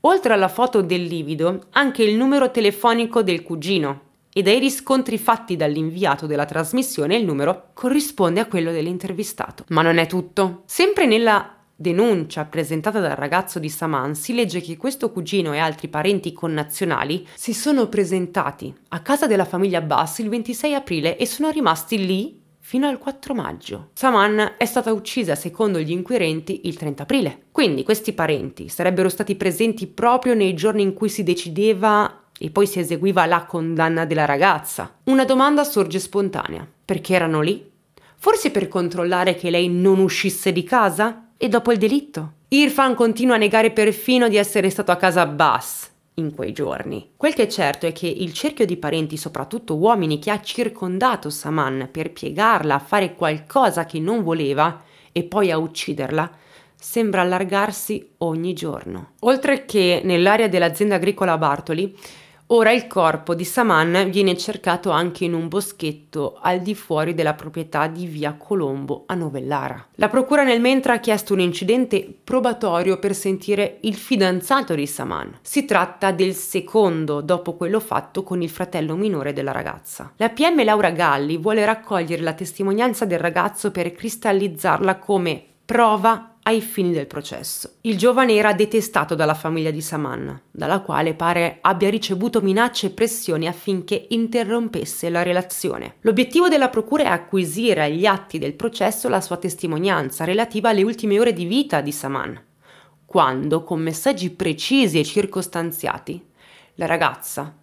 oltre alla foto del livido, anche il numero telefonico del cugino. E dai riscontri fatti dall'inviato della trasmissione il numero corrisponde a quello dell'intervistato. Ma non è tutto. Sempre nella denuncia presentata dal ragazzo di Saman si legge che questo cugino e altri parenti connazionali si sono presentati a casa della famiglia Bass il 26 aprile e sono rimasti lì fino al 4 maggio. Saman è stata uccisa secondo gli inquirenti il 30 aprile. Quindi questi parenti sarebbero stati presenti proprio nei giorni in cui si decideva e poi si eseguiva la condanna della ragazza. Una domanda sorge spontanea. Perché erano lì? Forse per controllare che lei non uscisse di casa? E dopo il delitto? Irfan continua a negare perfino di essere stato a casa Bass in quei giorni. Quel che è certo è che il cerchio di parenti, soprattutto uomini, che ha circondato Saman per piegarla a fare qualcosa che non voleva e poi a ucciderla, sembra allargarsi ogni giorno. Oltre che nell'area dell'azienda agricola Bartoli, Ora il corpo di Saman viene cercato anche in un boschetto al di fuori della proprietà di via Colombo a Novellara. La procura nel mentre ha chiesto un incidente probatorio per sentire il fidanzato di Saman. Si tratta del secondo dopo quello fatto con il fratello minore della ragazza. La PM Laura Galli vuole raccogliere la testimonianza del ragazzo per cristallizzarla come prova ai fini del processo. Il giovane era detestato dalla famiglia di Saman, dalla quale pare abbia ricevuto minacce e pressioni affinché interrompesse la relazione. L'obiettivo della procura è acquisire agli atti del processo la sua testimonianza relativa alle ultime ore di vita di Saman. quando, con messaggi precisi e circostanziati, la ragazza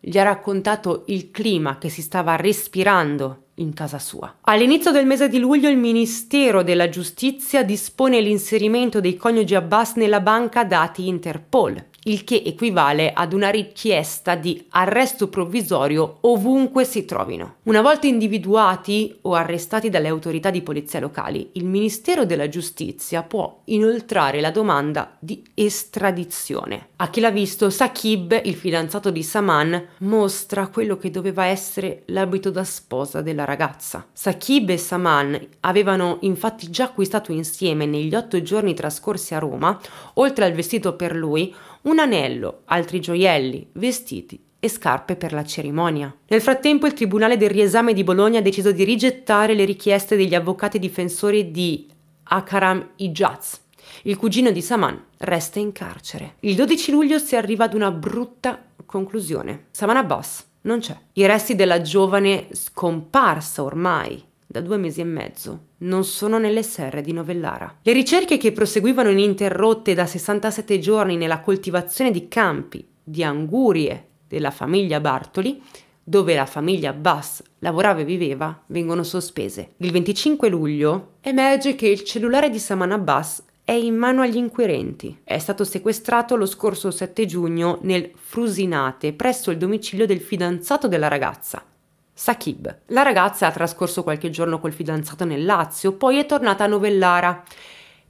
gli ha raccontato il clima che si stava respirando in casa sua. All'inizio del mese di luglio il Ministero della Giustizia dispone l'inserimento dei coniugi Abbas nella banca dati Interpol il che equivale ad una richiesta di arresto provvisorio ovunque si trovino. Una volta individuati o arrestati dalle autorità di polizia locali, il Ministero della Giustizia può inoltrare la domanda di estradizione. A chi l'ha visto, Sakib, il fidanzato di Saman, mostra quello che doveva essere l'abito da sposa della ragazza. Sakib e Saman avevano infatti già acquistato insieme negli otto giorni trascorsi a Roma, oltre al vestito per lui, un anello, altri gioielli, vestiti e scarpe per la cerimonia. Nel frattempo il Tribunale del riesame di Bologna ha deciso di rigettare le richieste degli avvocati difensori di Akaram Ijaz. Il cugino di Saman resta in carcere. Il 12 luglio si arriva ad una brutta conclusione. Saman Abbas non c'è. I resti della giovane scomparsa ormai da due mesi e mezzo non sono nelle serre di Novellara. Le ricerche che proseguivano ininterrotte da 67 giorni nella coltivazione di campi di angurie della famiglia Bartoli, dove la famiglia Bass lavorava e viveva, vengono sospese. Il 25 luglio emerge che il cellulare di Saman Abbas è in mano agli inquirenti. È stato sequestrato lo scorso 7 giugno nel Frusinate, presso il domicilio del fidanzato della ragazza, Sakib. La ragazza ha trascorso qualche giorno col fidanzato nel Lazio, poi è tornata a Novellara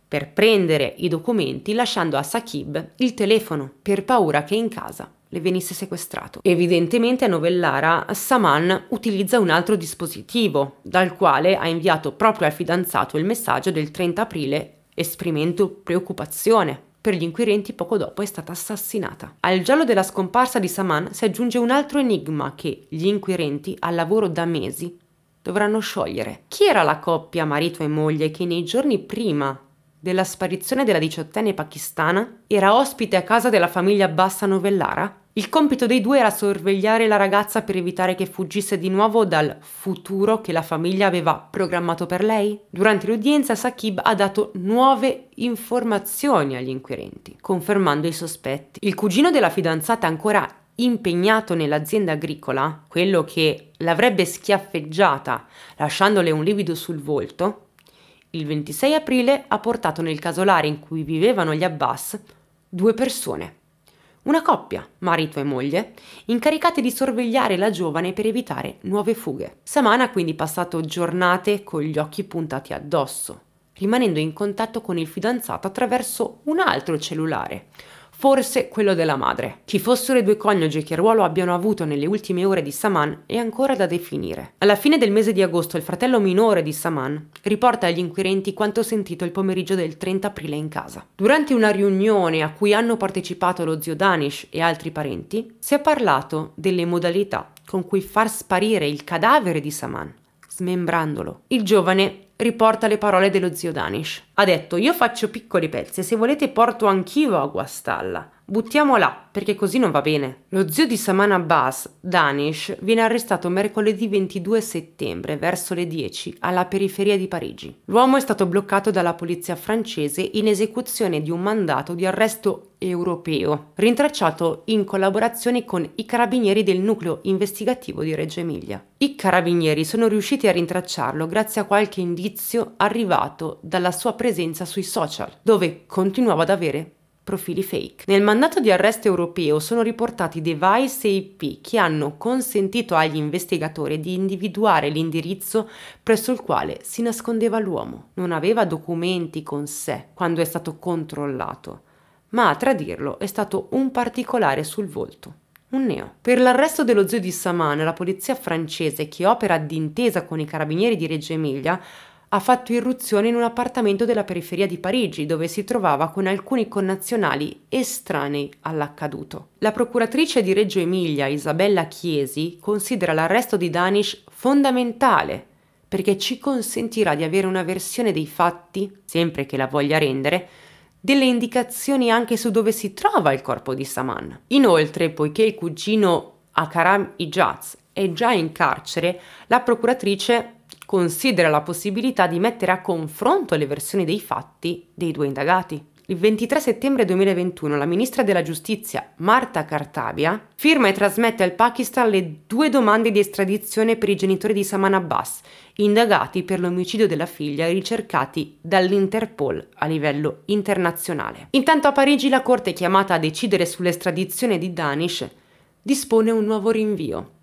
per prendere i documenti lasciando a Sakib il telefono per paura che in casa le venisse sequestrato. Evidentemente a Novellara Saman utilizza un altro dispositivo, dal quale ha inviato proprio al fidanzato il messaggio del 30 aprile esprimendo preoccupazione per gli inquirenti poco dopo è stata assassinata. Al giallo della scomparsa di Saman si aggiunge un altro enigma che gli inquirenti, al lavoro da mesi, dovranno sciogliere. Chi era la coppia marito e moglie che nei giorni prima della sparizione della diciottenne pakistana era ospite a casa della famiglia Bassa Novellara? Il compito dei due era sorvegliare la ragazza per evitare che fuggisse di nuovo dal futuro che la famiglia aveva programmato per lei. Durante l'udienza Sakib ha dato nuove informazioni agli inquirenti, confermando i sospetti. Il cugino della fidanzata ancora impegnato nell'azienda agricola, quello che l'avrebbe schiaffeggiata lasciandole un livido sul volto, il 26 aprile ha portato nel casolare in cui vivevano gli Abbas due persone una coppia, marito e moglie, incaricati di sorvegliare la giovane per evitare nuove fughe. Saman ha quindi passato giornate con gli occhi puntati addosso, rimanendo in contatto con il fidanzato attraverso un altro cellulare, forse quello della madre. Chi fossero i due coniugi che ruolo abbiano avuto nelle ultime ore di Saman è ancora da definire. Alla fine del mese di agosto il fratello minore di Saman riporta agli inquirenti quanto sentito il pomeriggio del 30 aprile in casa. Durante una riunione a cui hanno partecipato lo zio Danish e altri parenti, si è parlato delle modalità con cui far sparire il cadavere di Saman, smembrandolo. Il giovane riporta le parole dello zio Danish. Ha detto: Io faccio piccoli pezzi se volete porto anch'io a Guastalla. Buttiamo là, perché così non va bene. Lo zio di Saman Abbas, Danish, viene arrestato mercoledì 22 settembre, verso le 10, alla periferia di Parigi. L'uomo è stato bloccato dalla polizia francese in esecuzione di un mandato di arresto europeo, rintracciato in collaborazione con i carabinieri del nucleo investigativo di Reggio Emilia. I carabinieri sono riusciti a rintracciarlo grazie a qualche indizio arrivato dalla sua presenza sui social, dove continuava ad avere profili fake. Nel mandato di arresto europeo sono riportati device e IP che hanno consentito agli investigatori di individuare l'indirizzo presso il quale si nascondeva l'uomo. Non aveva documenti con sé quando è stato controllato, ma a tradirlo è stato un particolare sul volto. Un neo. Per l'arresto dello zio di Saman, la polizia francese, che opera d'intesa con i carabinieri di Reggio Emilia, ha fatto irruzione in un appartamento della periferia di Parigi dove si trovava con alcuni connazionali estranei all'accaduto. La procuratrice di Reggio Emilia, Isabella Chiesi, considera l'arresto di Danish fondamentale perché ci consentirà di avere una versione dei fatti, sempre che la voglia rendere, delle indicazioni anche su dove si trova il corpo di Saman. Inoltre, poiché il cugino Akaram Ijaz è già in carcere, la procuratrice considera la possibilità di mettere a confronto le versioni dei fatti dei due indagati. il 23 settembre 2021 la ministra della giustizia Marta Cartabia firma e trasmette al Pakistan le due domande di estradizione per i genitori di Saman Abbas, indagati per l'omicidio della figlia e ricercati dall'Interpol a livello internazionale. Intanto a Parigi la Corte chiamata a decidere sull'estradizione di Danish dispone un nuovo rinvio.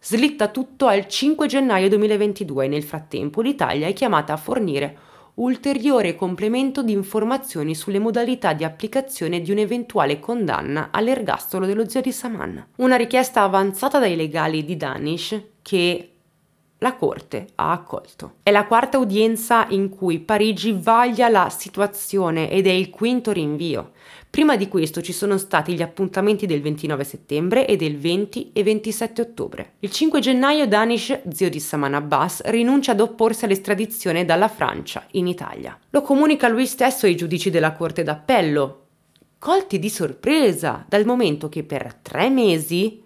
Slitta tutto al 5 gennaio 2022 e nel frattempo l'Italia è chiamata a fornire ulteriore complemento di informazioni sulle modalità di applicazione di un'eventuale condanna all'ergastolo dello zio di Saman. Una richiesta avanzata dai legali di Danish che la Corte ha accolto. È la quarta udienza in cui Parigi vaglia la situazione ed è il quinto rinvio. Prima di questo ci sono stati gli appuntamenti del 29 settembre e del 20 e 27 ottobre. Il 5 gennaio Danish, zio di Saman Abbas, rinuncia ad opporsi all'estradizione dalla Francia in Italia. Lo comunica lui stesso ai giudici della Corte d'Appello, colti di sorpresa dal momento che per tre mesi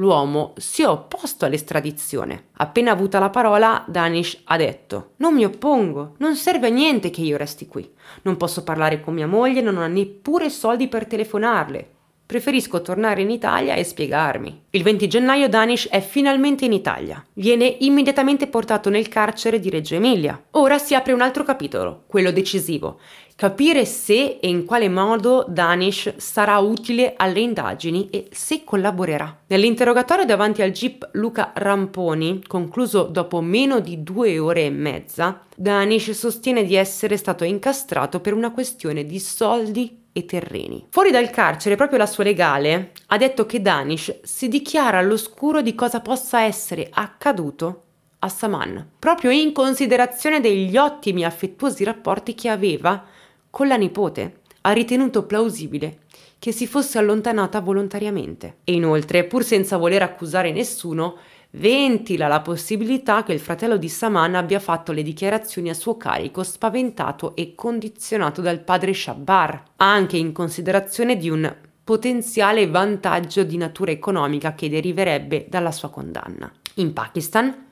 L'uomo si è opposto all'estradizione. Appena avuta la parola, Danish ha detto: Non mi oppongo, non serve a niente che io resti qui. Non posso parlare con mia moglie, non ho neppure soldi per telefonarle. Preferisco tornare in Italia e spiegarmi. Il 20 gennaio Danish è finalmente in Italia. Viene immediatamente portato nel carcere di Reggio Emilia. Ora si apre un altro capitolo, quello decisivo. Capire se e in quale modo Danish sarà utile alle indagini e se collaborerà. Nell'interrogatorio davanti al GIP Luca Ramponi, concluso dopo meno di due ore e mezza, Danish sostiene di essere stato incastrato per una questione di soldi e terreni. Fuori dal carcere, proprio la sua legale ha detto che Danish si dichiara all'oscuro di cosa possa essere accaduto a Saman, proprio in considerazione degli ottimi e affettuosi rapporti che aveva con la nipote. Ha ritenuto plausibile che si fosse allontanata volontariamente. E inoltre, pur senza voler accusare nessuno, ventila la possibilità che il fratello di Saman abbia fatto le dichiarazioni a suo carico spaventato e condizionato dal padre Shabbar, anche in considerazione di un potenziale vantaggio di natura economica che deriverebbe dalla sua condanna. In Pakistan,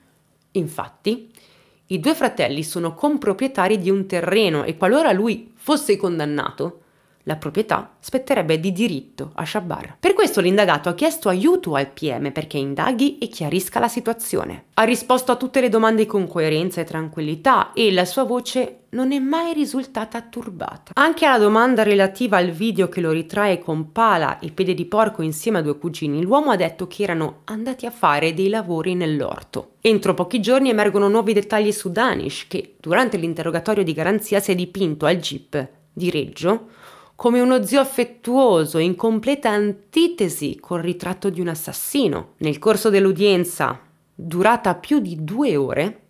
infatti, i due fratelli sono comproprietari di un terreno e qualora lui fosse condannato, la proprietà spetterebbe di diritto a Shabbar. Per questo l'indagato ha chiesto aiuto al PM perché indaghi e chiarisca la situazione. Ha risposto a tutte le domande con coerenza e tranquillità e la sua voce non è mai risultata turbata. Anche alla domanda relativa al video che lo ritrae con pala e pede di porco insieme a due cugini, l'uomo ha detto che erano andati a fare dei lavori nell'orto. Entro pochi giorni emergono nuovi dettagli su Danish che, durante l'interrogatorio di garanzia, si è dipinto al jeep di Reggio come uno zio affettuoso, in completa antitesi col ritratto di un assassino. Nel corso dell'udienza, durata più di due ore,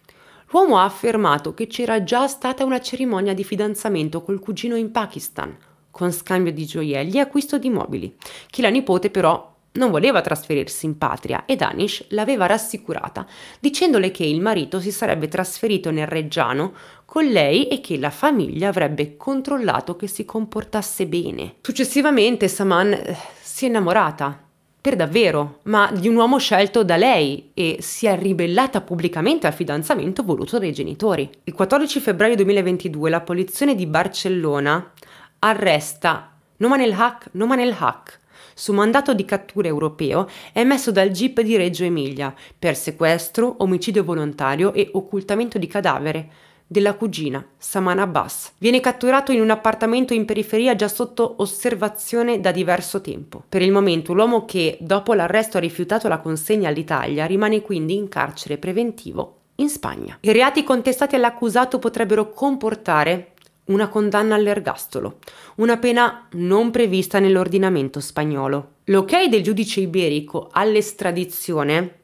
l'uomo ha affermato che c'era già stata una cerimonia di fidanzamento col cugino in Pakistan, con scambio di gioielli e acquisto di mobili, che la nipote però non voleva trasferirsi in patria e Danish l'aveva rassicurata, dicendole che il marito si sarebbe trasferito nel Reggiano con lei e che la famiglia avrebbe controllato che si comportasse bene. Successivamente Saman eh, si è innamorata, per davvero, ma di un uomo scelto da lei e si è ribellata pubblicamente al fidanzamento voluto dai genitori. Il 14 febbraio 2022 la polizia di Barcellona arresta Noman el Haq, Noman el Haq, su mandato di cattura europeo emesso dal GIP di Reggio Emilia per sequestro, omicidio volontario e occultamento di cadavere della cugina, Samana Abbas. Viene catturato in un appartamento in periferia già sotto osservazione da diverso tempo. Per il momento l'uomo che, dopo l'arresto, ha rifiutato la consegna all'Italia rimane quindi in carcere preventivo in Spagna. I reati contestati all'accusato potrebbero comportare una condanna all'ergastolo, una pena non prevista nell'ordinamento spagnolo. L'ok del giudice iberico all'estradizione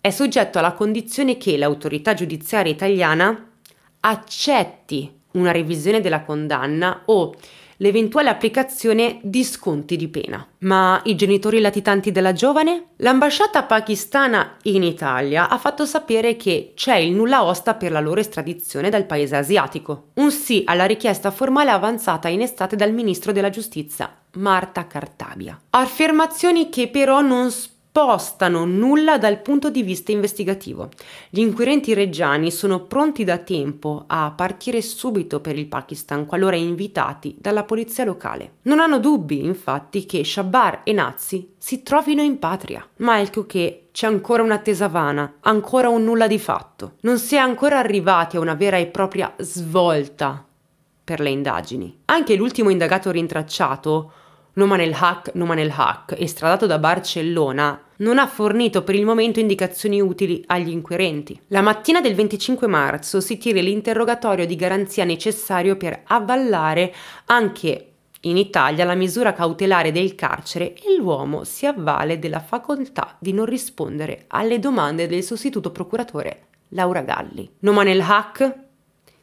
è soggetto alla condizione che l'autorità giudiziaria italiana accetti una revisione della condanna o l'eventuale applicazione di sconti di pena. Ma i genitori latitanti della giovane? L'ambasciata pakistana in Italia ha fatto sapere che c'è il nulla osta per la loro estradizione dal paese asiatico. Un sì alla richiesta formale avanzata in estate dal ministro della giustizia, Marta Cartabia. Affermazioni che però non spiegano spostano nulla dal punto di vista investigativo. Gli inquirenti reggiani sono pronti da tempo a partire subito per il Pakistan qualora invitati dalla polizia locale. Non hanno dubbi, infatti, che Shabbar e Nazi si trovino in patria, ma ecco che c'è ancora un'attesa vana, ancora un nulla di fatto. Non si è ancora arrivati a una vera e propria svolta per le indagini. Anche l'ultimo indagato rintracciato, Numan el Haq, Haq, estradato da Barcellona, non ha fornito per il momento indicazioni utili agli inquirenti. La mattina del 25 marzo si tira l'interrogatorio di garanzia necessario per avvallare anche in Italia la misura cautelare del carcere e l'uomo si avvale della facoltà di non rispondere alle domande del sostituto procuratore Laura Galli. Numan el Haq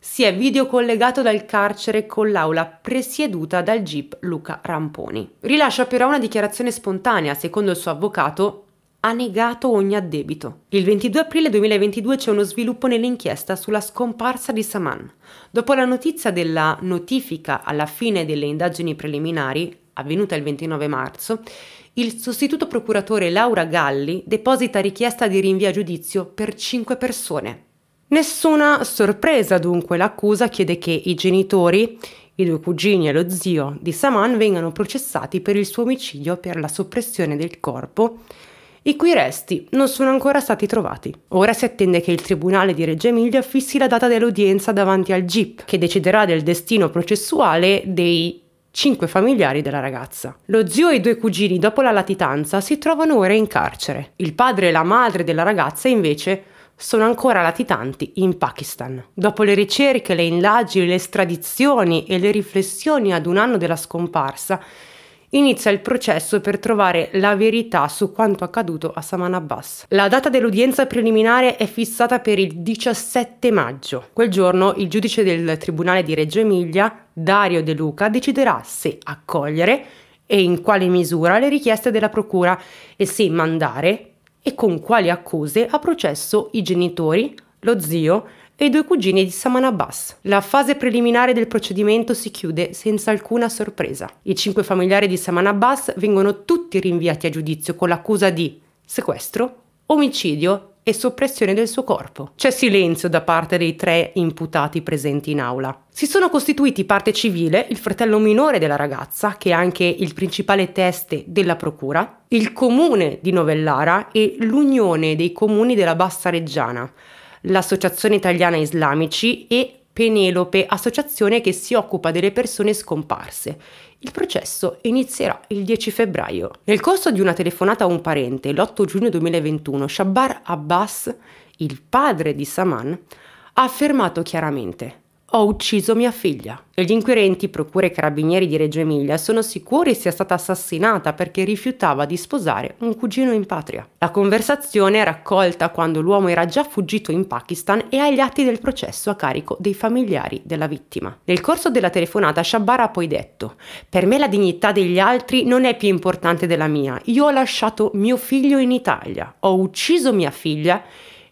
si è videocollegato dal carcere con l'aula presieduta dal GIP Luca Ramponi. Rilascia però una dichiarazione spontanea, secondo il suo avvocato, ha negato ogni addebito. Il 22 aprile 2022 c'è uno sviluppo nell'inchiesta sulla scomparsa di Saman. Dopo la notizia della notifica alla fine delle indagini preliminari, avvenuta il 29 marzo, il sostituto procuratore Laura Galli deposita richiesta di rinvio a giudizio per cinque persone. Nessuna sorpresa dunque, l'accusa chiede che i genitori, i due cugini e lo zio di Saman vengano processati per il suo omicidio per la soppressione del corpo, i cui resti non sono ancora stati trovati. Ora si attende che il Tribunale di Reggio Emilia fissi la data dell'udienza davanti al GIP, che deciderà del destino processuale dei cinque familiari della ragazza. Lo zio e i due cugini, dopo la latitanza, si trovano ora in carcere. Il padre e la madre della ragazza, invece, sono ancora latitanti in Pakistan. Dopo le ricerche, le indagini, le estradizioni e le riflessioni ad un anno della scomparsa, inizia il processo per trovare la verità su quanto accaduto a Saman Abbas. La data dell'udienza preliminare è fissata per il 17 maggio. Quel giorno il giudice del Tribunale di Reggio Emilia, Dario De Luca, deciderà se accogliere e in quale misura le richieste della Procura e se mandare e con quali accuse ha processo i genitori, lo zio e i due cugini di Saman Abbas. La fase preliminare del procedimento si chiude senza alcuna sorpresa. I cinque familiari di Saman Abbas vengono tutti rinviati a giudizio con l'accusa di sequestro, omicidio e soppressione del suo corpo. C'è silenzio da parte dei tre imputati presenti in aula. Si sono costituiti parte civile il fratello minore della ragazza, che è anche il principale teste della procura, il comune di Novellara e l'Unione dei comuni della Bassa Reggiana, l'Associazione Italiana Islamici e Penelope, associazione che si occupa delle persone scomparse. Il processo inizierà il 10 febbraio. Nel corso di una telefonata a un parente, l'8 giugno 2021, Shabbar Abbas, il padre di Saman, ha affermato chiaramente ho ucciso mia figlia. Gli inquirenti, procure e carabinieri di Reggio Emilia, sono sicuri sia stata assassinata perché rifiutava di sposare un cugino in patria. La conversazione è raccolta quando l'uomo era già fuggito in Pakistan e ha gli atti del processo a carico dei familiari della vittima. Nel corso della telefonata Shabbar ha poi detto per me la dignità degli altri non è più importante della mia. Io ho lasciato mio figlio in Italia, ho ucciso mia figlia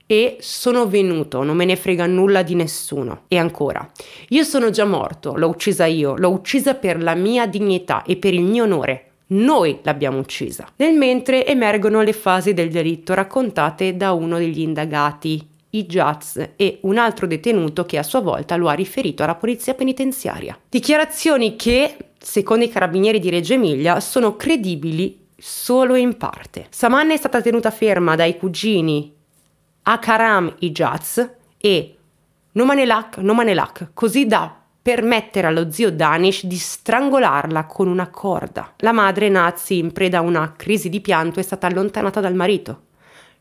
e sono venuto, non me ne frega nulla di nessuno. E ancora, io sono già morto, l'ho uccisa io, l'ho uccisa per la mia dignità e per il mio onore. Noi l'abbiamo uccisa. Nel mentre emergono le fasi del delitto raccontate da uno degli indagati, i Jazz e un altro detenuto che a sua volta lo ha riferito alla polizia penitenziaria. Dichiarazioni che, secondo i carabinieri di Reggio Emilia, sono credibili solo in parte. Samanna è stata tenuta ferma dai cugini Akaram Ijaz e Nomanelak Nomanelak, così da permettere allo zio Danish di strangolarla con una corda. La madre nazi, in preda a una crisi di pianto, è stata allontanata dal marito.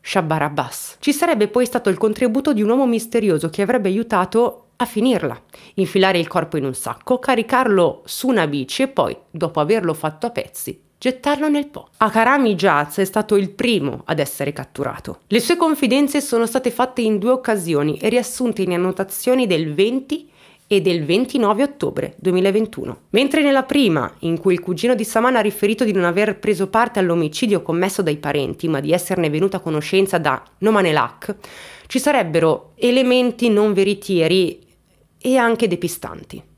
Shabbar Abbas. Ci sarebbe poi stato il contributo di un uomo misterioso che avrebbe aiutato a finirla, infilare il corpo in un sacco, caricarlo su una bici e poi, dopo averlo fatto a pezzi, gettarlo nel Po. Akarami Jaz è stato il primo ad essere catturato. Le sue confidenze sono state fatte in due occasioni e riassunte in annotazioni del 20 e del 29 ottobre 2021. Mentre nella prima, in cui il cugino di Saman ha riferito di non aver preso parte all'omicidio commesso dai parenti, ma di esserne venuta a conoscenza da Nomanelak, ci sarebbero elementi non veritieri e anche depistanti.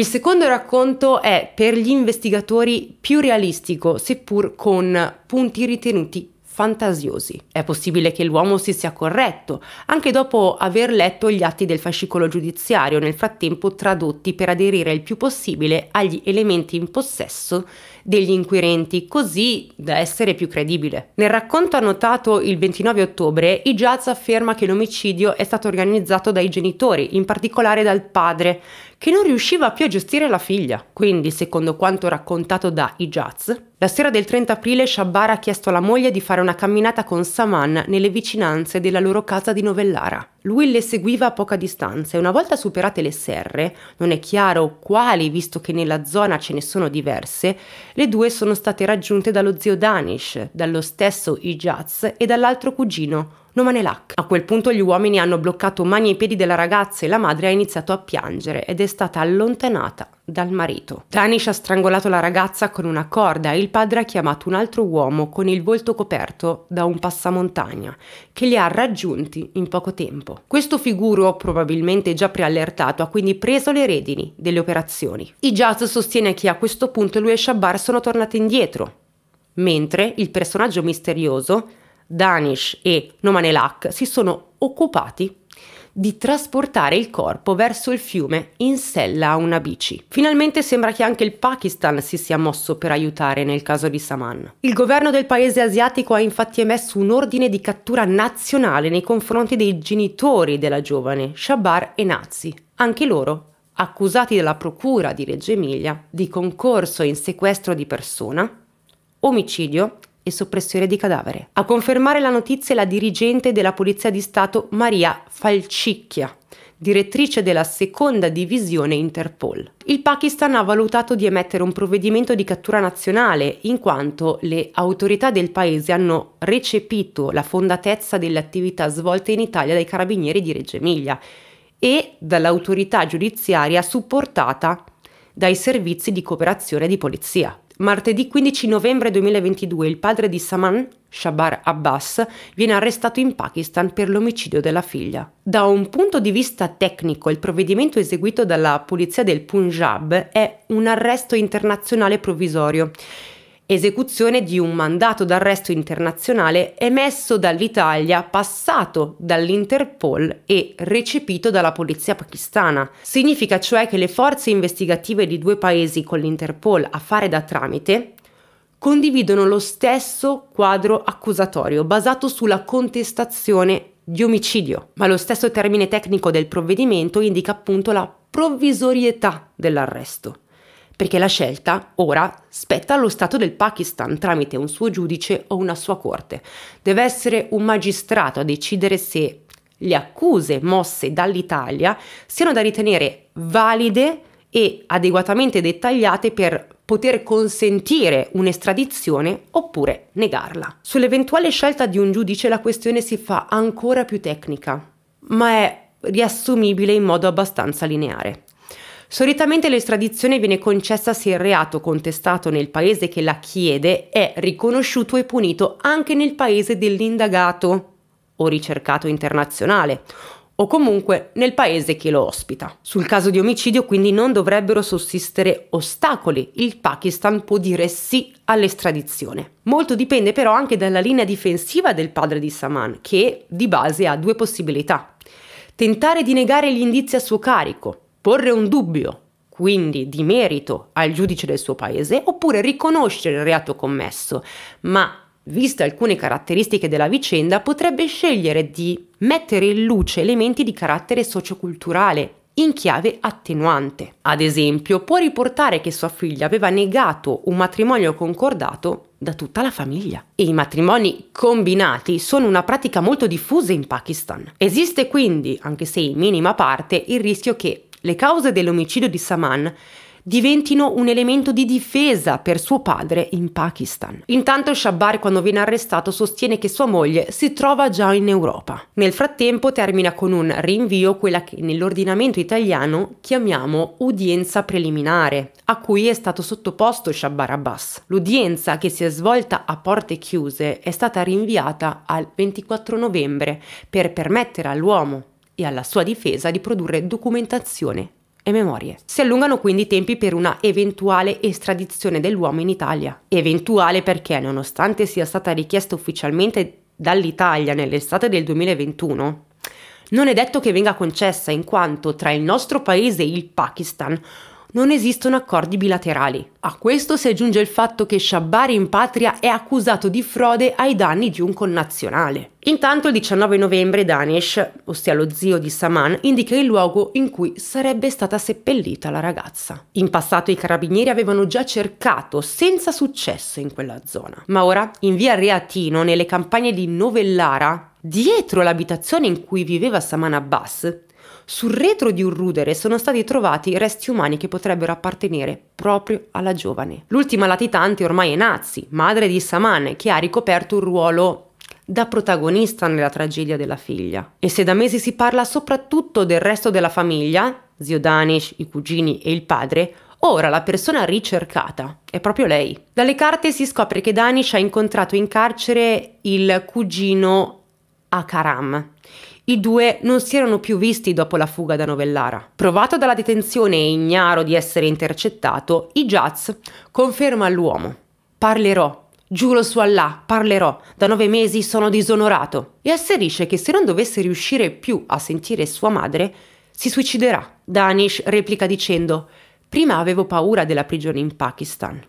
Il secondo racconto è per gli investigatori più realistico, seppur con punti ritenuti fantasiosi. È possibile che l'uomo si sia corretto, anche dopo aver letto gli atti del fascicolo giudiziario, nel frattempo tradotti per aderire il più possibile agli elementi in possesso degli inquirenti, così da essere più credibile. Nel racconto annotato il 29 ottobre, Ijaz afferma che l'omicidio è stato organizzato dai genitori, in particolare dal padre, che non riusciva più a gestire la figlia. Quindi, secondo quanto raccontato da Ijaz, la sera del 30 aprile Shabbar ha chiesto alla moglie di fare una camminata con Saman nelle vicinanze della loro casa di Novellara. Lui le seguiva a poca distanza e una volta superate le serre, non è chiaro quali visto che nella zona ce ne sono diverse, le due sono state raggiunte dallo zio Danish, dallo stesso Ijaz e dall'altro cugino, Nomanelak. A quel punto gli uomini hanno bloccato mani e piedi della ragazza e la madre ha iniziato a piangere ed è stata allontanata dal marito. Danish ha strangolato la ragazza con una corda e il padre ha chiamato un altro uomo con il volto coperto da un passamontagna che li ha raggiunti in poco tempo. Questo figuro, probabilmente già preallertato, ha quindi preso le redini delle operazioni. Ijaz sostiene che a questo punto lui e Shabbar sono tornati indietro, mentre il personaggio misterioso Danish e Nomanelak si sono occupati di trasportare il corpo verso il fiume in sella a una bici. Finalmente sembra che anche il Pakistan si sia mosso per aiutare nel caso di Saman. Il governo del paese asiatico ha infatti emesso un ordine di cattura nazionale nei confronti dei genitori della giovane, Shabar e Nazi, anche loro accusati dalla procura di Reggio Emilia di concorso in sequestro di persona, omicidio e soppressione di cadavere. A confermare la notizia è la dirigente della Polizia di Stato Maria Falcicchia, direttrice della seconda divisione Interpol. Il Pakistan ha valutato di emettere un provvedimento di cattura nazionale in quanto le autorità del paese hanno recepito la fondatezza delle attività svolte in Italia dai carabinieri di Reggio Emilia e dall'autorità giudiziaria supportata dai servizi di cooperazione di polizia. Martedì 15 novembre 2022 il padre di Saman, Shabar Abbas, viene arrestato in Pakistan per l'omicidio della figlia. Da un punto di vista tecnico, il provvedimento eseguito dalla polizia del Punjab è un arresto internazionale provvisorio esecuzione di un mandato d'arresto internazionale emesso dall'Italia, passato dall'Interpol e recepito dalla polizia pakistana. Significa cioè che le forze investigative di due paesi con l'Interpol a fare da tramite condividono lo stesso quadro accusatorio basato sulla contestazione di omicidio, ma lo stesso termine tecnico del provvedimento indica appunto la provvisorietà dell'arresto perché la scelta ora spetta allo Stato del Pakistan tramite un suo giudice o una sua corte. Deve essere un magistrato a decidere se le accuse mosse dall'Italia siano da ritenere valide e adeguatamente dettagliate per poter consentire un'estradizione oppure negarla. Sull'eventuale scelta di un giudice la questione si fa ancora più tecnica, ma è riassumibile in modo abbastanza lineare. Solitamente l'estradizione viene concessa se il reato contestato nel paese che la chiede è riconosciuto e punito anche nel paese dell'indagato o ricercato internazionale o comunque nel paese che lo ospita. Sul caso di omicidio quindi non dovrebbero sussistere ostacoli, il Pakistan può dire sì all'estradizione. Molto dipende però anche dalla linea difensiva del padre di Saman, che di base ha due possibilità. Tentare di negare gli indizi a suo carico, porre un dubbio, quindi di merito, al giudice del suo paese, oppure riconoscere il reato commesso, ma viste alcune caratteristiche della vicenda, potrebbe scegliere di mettere in luce elementi di carattere socioculturale in chiave attenuante. Ad esempio, può riportare che sua figlia aveva negato un matrimonio concordato da tutta la famiglia. E i matrimoni combinati sono una pratica molto diffusa in Pakistan. Esiste quindi, anche se in minima parte, il rischio che le cause dell'omicidio di Saman diventino un elemento di difesa per suo padre in Pakistan. Intanto Shabbar quando viene arrestato sostiene che sua moglie si trova già in Europa. Nel frattempo termina con un rinvio quella che nell'ordinamento italiano chiamiamo udienza preliminare, a cui è stato sottoposto Shabbar Abbas. L'udienza che si è svolta a porte chiuse è stata rinviata al 24 novembre per permettere all'uomo e alla sua difesa di produrre documentazione e memorie. Si allungano quindi i tempi per una eventuale estradizione dell'uomo in Italia. Eventuale perché, nonostante sia stata richiesta ufficialmente dall'Italia nell'estate del 2021, non è detto che venga concessa in quanto tra il nostro paese e il Pakistan non esistono accordi bilaterali. A questo si aggiunge il fatto che Shabari in patria è accusato di frode ai danni di un connazionale. Intanto il 19 novembre Danish, ossia lo zio di Saman, indica il luogo in cui sarebbe stata seppellita la ragazza. In passato i carabinieri avevano già cercato senza successo in quella zona, ma ora in via Reatino, nelle campagne di Novellara, dietro l'abitazione in cui viveva Saman Abbas, sul retro di un rudere sono stati trovati resti umani che potrebbero appartenere proprio alla giovane. L'ultima latitante ormai è Nazi, madre di Saman, che ha ricoperto un ruolo da protagonista nella tragedia della figlia. E se da mesi si parla soprattutto del resto della famiglia, zio Danish, i cugini e il padre, ora la persona ricercata è proprio lei. Dalle carte si scopre che Danish ha incontrato in carcere il cugino Akaram, i due non si erano più visti dopo la fuga da Novellara. Provato dalla detenzione e ignaro di essere intercettato, Ijaz conferma all'uomo: Parlerò, giuro su Allah, parlerò, da nove mesi sono disonorato. E asserisce che se non dovesse riuscire più a sentire sua madre, si suiciderà. Danish replica dicendo: Prima avevo paura della prigione in Pakistan,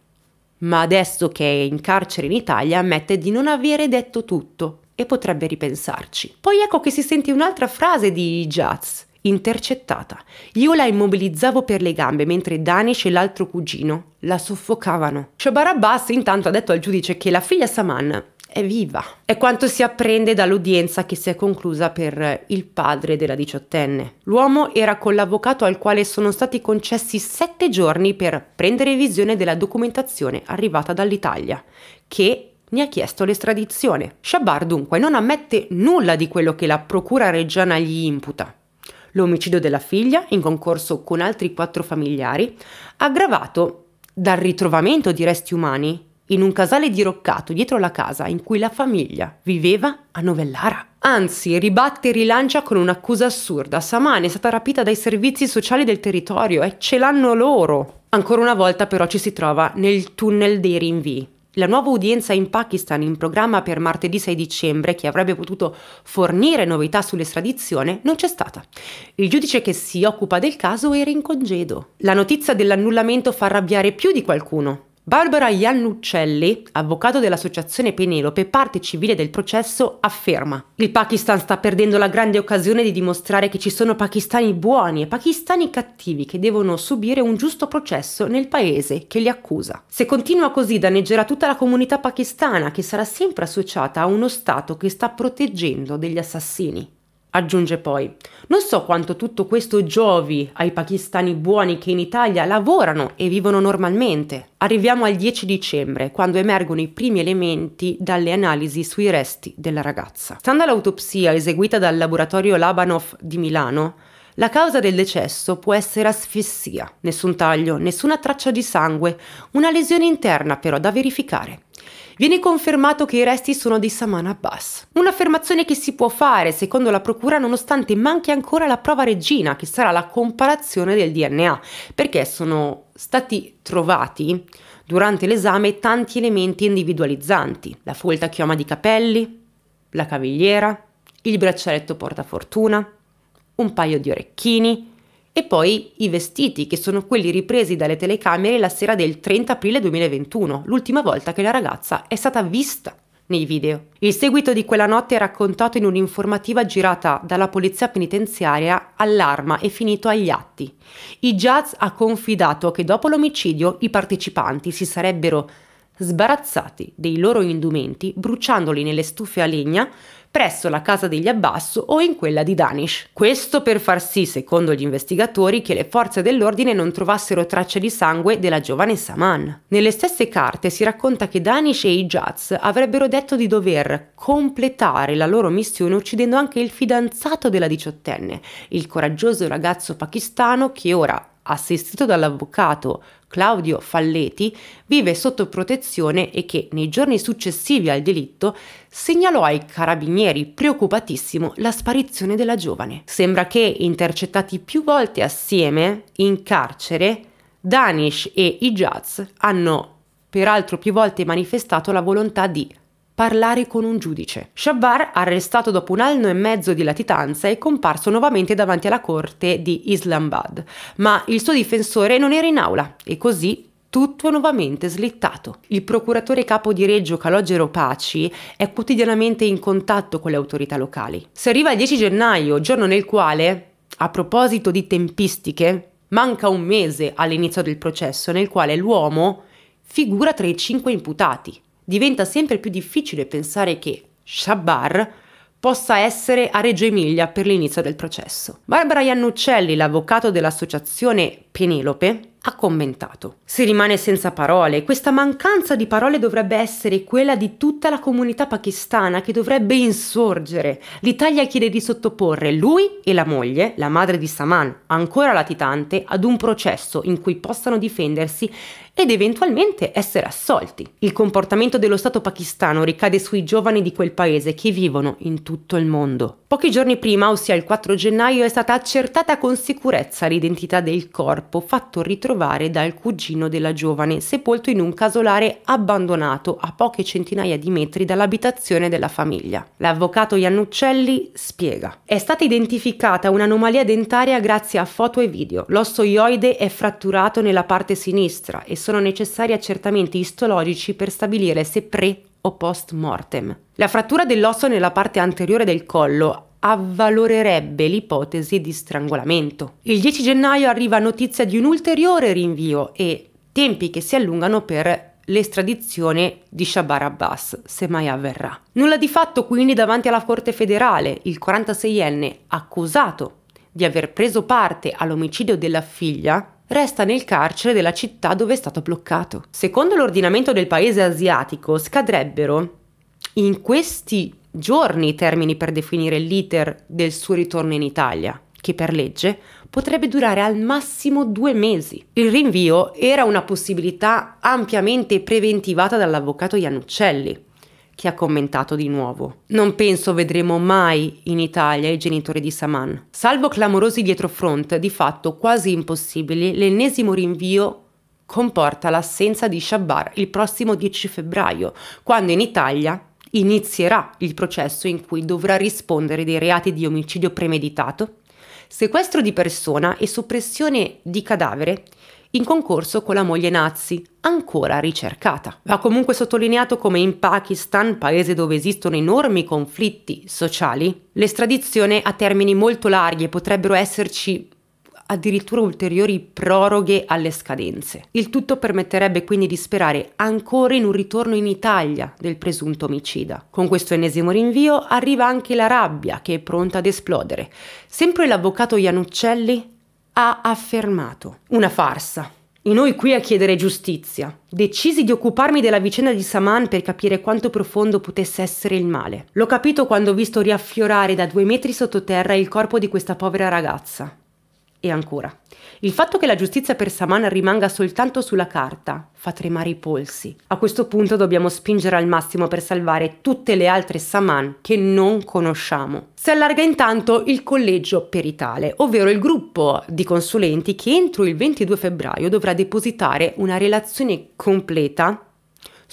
ma adesso che è in carcere in Italia ammette di non avere detto tutto e potrebbe ripensarci. Poi ecco che si sente un'altra frase di Jazz, intercettata. Io la immobilizzavo per le gambe mentre Danish e l'altro cugino la soffocavano. Shabar Abbas intanto ha detto al giudice che la figlia Saman è viva. È quanto si apprende dall'udienza che si è conclusa per il padre della diciottenne. L'uomo era con l'avvocato al quale sono stati concessi sette giorni per prendere visione della documentazione arrivata dall'Italia, che ne ha chiesto l'estradizione. Shabar dunque non ammette nulla di quello che la procura reggiana gli imputa. L'omicidio della figlia, in concorso con altri quattro familiari, aggravato dal ritrovamento di resti umani in un casale diroccato dietro la casa in cui la famiglia viveva a Novellara. Anzi, ribatte e rilancia con un'accusa assurda. Saman è stata rapita dai servizi sociali del territorio e ce l'hanno loro. Ancora una volta però ci si trova nel tunnel dei rinvii. La nuova udienza in Pakistan in programma per martedì 6 dicembre, che avrebbe potuto fornire novità sull'estradizione, non c'è stata. Il giudice che si occupa del caso era in congedo. La notizia dell'annullamento fa arrabbiare più di qualcuno. Barbara Iannuccelli, avvocato dell'associazione Penelope, parte civile del processo, afferma: Il Pakistan sta perdendo la grande occasione di dimostrare che ci sono pakistani buoni e pakistani cattivi che devono subire un giusto processo nel paese che li accusa. Se continua così danneggerà tutta la comunità pakistana che sarà sempre associata a uno Stato che sta proteggendo degli assassini. Aggiunge poi, non so quanto tutto questo giovi ai pakistani buoni che in Italia lavorano e vivono normalmente. Arriviamo al 10 dicembre, quando emergono i primi elementi dalle analisi sui resti della ragazza. Stando all'autopsia eseguita dal laboratorio Labanov di Milano, la causa del decesso può essere asfissia, nessun taglio, nessuna traccia di sangue, una lesione interna però da verificare viene confermato che i resti sono di Saman Abbas. Un'affermazione che si può fare, secondo la procura, nonostante manchi ancora la prova regina, che sarà la comparazione del DNA, perché sono stati trovati durante l'esame tanti elementi individualizzanti. La folta chioma di capelli, la cavigliera, il braccialetto portafortuna, un paio di orecchini, e poi i vestiti, che sono quelli ripresi dalle telecamere la sera del 30 aprile 2021, l'ultima volta che la ragazza è stata vista nei video. Il seguito di quella notte è raccontato in un'informativa girata dalla polizia penitenziaria all'arma e finito agli atti. I Jazz ha confidato che dopo l'omicidio i partecipanti si sarebbero sbarazzati dei loro indumenti bruciandoli nelle stufe a legna presso la casa degli Abbas o in quella di Danish. Questo per far sì, secondo gli investigatori, che le forze dell'ordine non trovassero tracce di sangue della giovane Saman. Nelle stesse carte si racconta che Danish e i Jaz avrebbero detto di dover completare la loro missione uccidendo anche il fidanzato della diciottenne, il coraggioso ragazzo pakistano che ora assistito dall'avvocato Claudio Falleti, vive sotto protezione e che nei giorni successivi al delitto segnalò ai carabinieri preoccupatissimo la sparizione della giovane. Sembra che, intercettati più volte assieme in carcere, Danish e Ijaz hanno peraltro più volte manifestato la volontà di parlare con un giudice. Shabbar, arrestato dopo un anno e mezzo di latitanza, è comparso nuovamente davanti alla corte di Islamabad, ma il suo difensore non era in aula e così tutto nuovamente slittato. Il procuratore capo di Reggio Calogero Paci è quotidianamente in contatto con le autorità locali. Si arriva il 10 gennaio, giorno nel quale, a proposito di tempistiche, manca un mese all'inizio del processo nel quale l'uomo figura tra i cinque imputati diventa sempre più difficile pensare che Shabbar possa essere a Reggio Emilia per l'inizio del processo. Barbara Iannuccelli, l'avvocato dell'associazione Penelope, ha commentato. Si rimane senza parole. Questa mancanza di parole dovrebbe essere quella di tutta la comunità pakistana che dovrebbe insorgere. L'Italia chiede di sottoporre lui e la moglie, la madre di Saman, ancora latitante, ad un processo in cui possano difendersi ed eventualmente essere assolti. Il comportamento dello Stato pakistano ricade sui giovani di quel paese che vivono in tutto il mondo. Pochi giorni prima, ossia il 4 gennaio, è stata accertata con sicurezza l'identità del corpo fatto ritrovare dal cugino della giovane, sepolto in un casolare abbandonato a poche centinaia di metri dall'abitazione della famiglia. L'avvocato Iannuccelli spiega. È stata identificata un'anomalia dentaria grazie a foto e video. L'osso ioide è fratturato nella parte sinistra e sono necessari accertamenti istologici per stabilire se pre o post mortem. La frattura dell'osso nella parte anteriore del collo avvalorerebbe l'ipotesi di strangolamento. Il 10 gennaio arriva notizia di un ulteriore rinvio e tempi che si allungano per l'estradizione di Shabar Abbas, se mai avverrà. Nulla di fatto quindi davanti alla Corte federale, il 46enne accusato di aver preso parte all'omicidio della figlia resta nel carcere della città dove è stato bloccato. Secondo l'ordinamento del paese asiatico scadrebbero in questi giorni i termini per definire l'iter del suo ritorno in Italia, che per legge potrebbe durare al massimo due mesi. Il rinvio era una possibilità ampiamente preventivata dall'avvocato Iannuccelli, che ha commentato di nuovo. Non penso vedremo mai in Italia i genitori di Saman. Salvo clamorosi dietrofront, di fatto quasi impossibili, l'ennesimo rinvio comporta l'assenza di Shabbar il prossimo 10 febbraio, quando in Italia inizierà il processo in cui dovrà rispondere dei reati di omicidio premeditato, sequestro di persona e soppressione di cadavere in concorso con la moglie Nazi, ancora ricercata. Va comunque sottolineato come in Pakistan, paese dove esistono enormi conflitti sociali, l'estradizione ha termini molto larghi e potrebbero esserci addirittura ulteriori proroghe alle scadenze. Il tutto permetterebbe quindi di sperare ancora in un ritorno in Italia del presunto omicida. Con questo ennesimo rinvio arriva anche la rabbia che è pronta ad esplodere. Sempre l'avvocato Iannuccelli ha affermato una farsa. E noi qui a chiedere giustizia. Decisi di occuparmi della vicenda di Saman per capire quanto profondo potesse essere il male. L'ho capito quando ho visto riaffiorare da due metri sottoterra il corpo di questa povera ragazza. E ancora, il fatto che la giustizia per Saman rimanga soltanto sulla carta fa tremare i polsi. A questo punto dobbiamo spingere al massimo per salvare tutte le altre Saman che non conosciamo. Si allarga intanto il collegio peritale, ovvero il gruppo di consulenti che entro il 22 febbraio dovrà depositare una relazione completa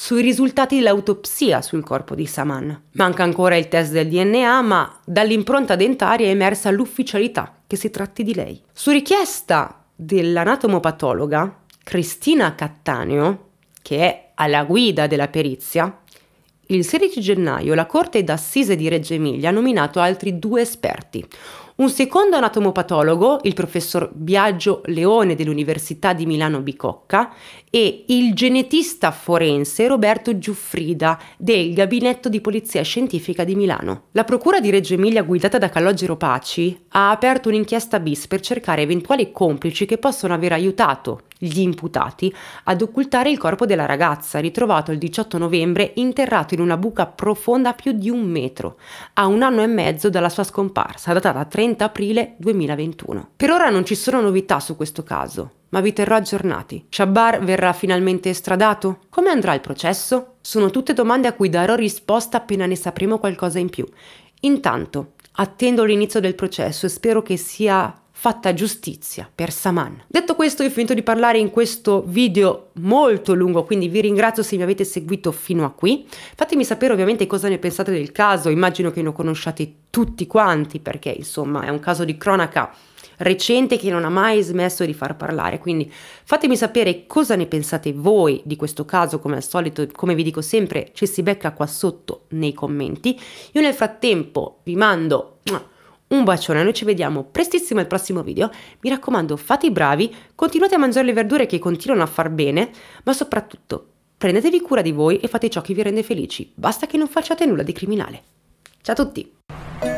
sui risultati dell'autopsia sul corpo di Saman. Manca ancora il test del DNA, ma dall'impronta dentaria è emersa l'ufficialità che si tratti di lei. Su richiesta dell'anatomopatologa Cristina Cattaneo, che è alla guida della perizia, il 16 gennaio la Corte d'Assise di Reggio Emilia ha nominato altri due esperti, un secondo anatomopatologo, il professor Biagio Leone dell'Università di Milano Bicocca, e il genetista forense Roberto Giuffrida del Gabinetto di Polizia Scientifica di Milano. La Procura di Reggio Emilia, guidata da Calogero Paci, ha aperto un'inchiesta bis per cercare eventuali complici che possono aver aiutato gli imputati ad occultare il corpo della ragazza, ritrovato il 18 novembre interrato in una buca profonda più di un metro, a un anno e mezzo dalla sua scomparsa, datata 30 aprile 2021. Per ora non ci sono novità su questo caso, ma vi terrò aggiornati. Shabbar verrà finalmente estradato? Come andrà il processo? Sono tutte domande a cui darò risposta appena ne sapremo qualcosa in più. Intanto, attendo l'inizio del processo e spero che sia fatta giustizia per Saman. Detto questo, ho finito di parlare in questo video molto lungo, quindi vi ringrazio se mi avete seguito fino a qui. Fatemi sapere ovviamente cosa ne pensate del caso, immagino che lo conosciate tutti quanti, perché insomma è un caso di cronaca recente che non ha mai smesso di far parlare. Quindi fatemi sapere cosa ne pensate voi di questo caso, come al solito, come vi dico sempre, ci si becca qua sotto nei commenti. Io nel frattempo vi mando un bacione, noi ci vediamo prestissimo al prossimo video. Mi raccomando, fate i bravi, continuate a mangiare le verdure che continuano a far bene, ma soprattutto prendetevi cura di voi e fate ciò che vi rende felici. Basta che non facciate nulla di criminale. Ciao a tutti!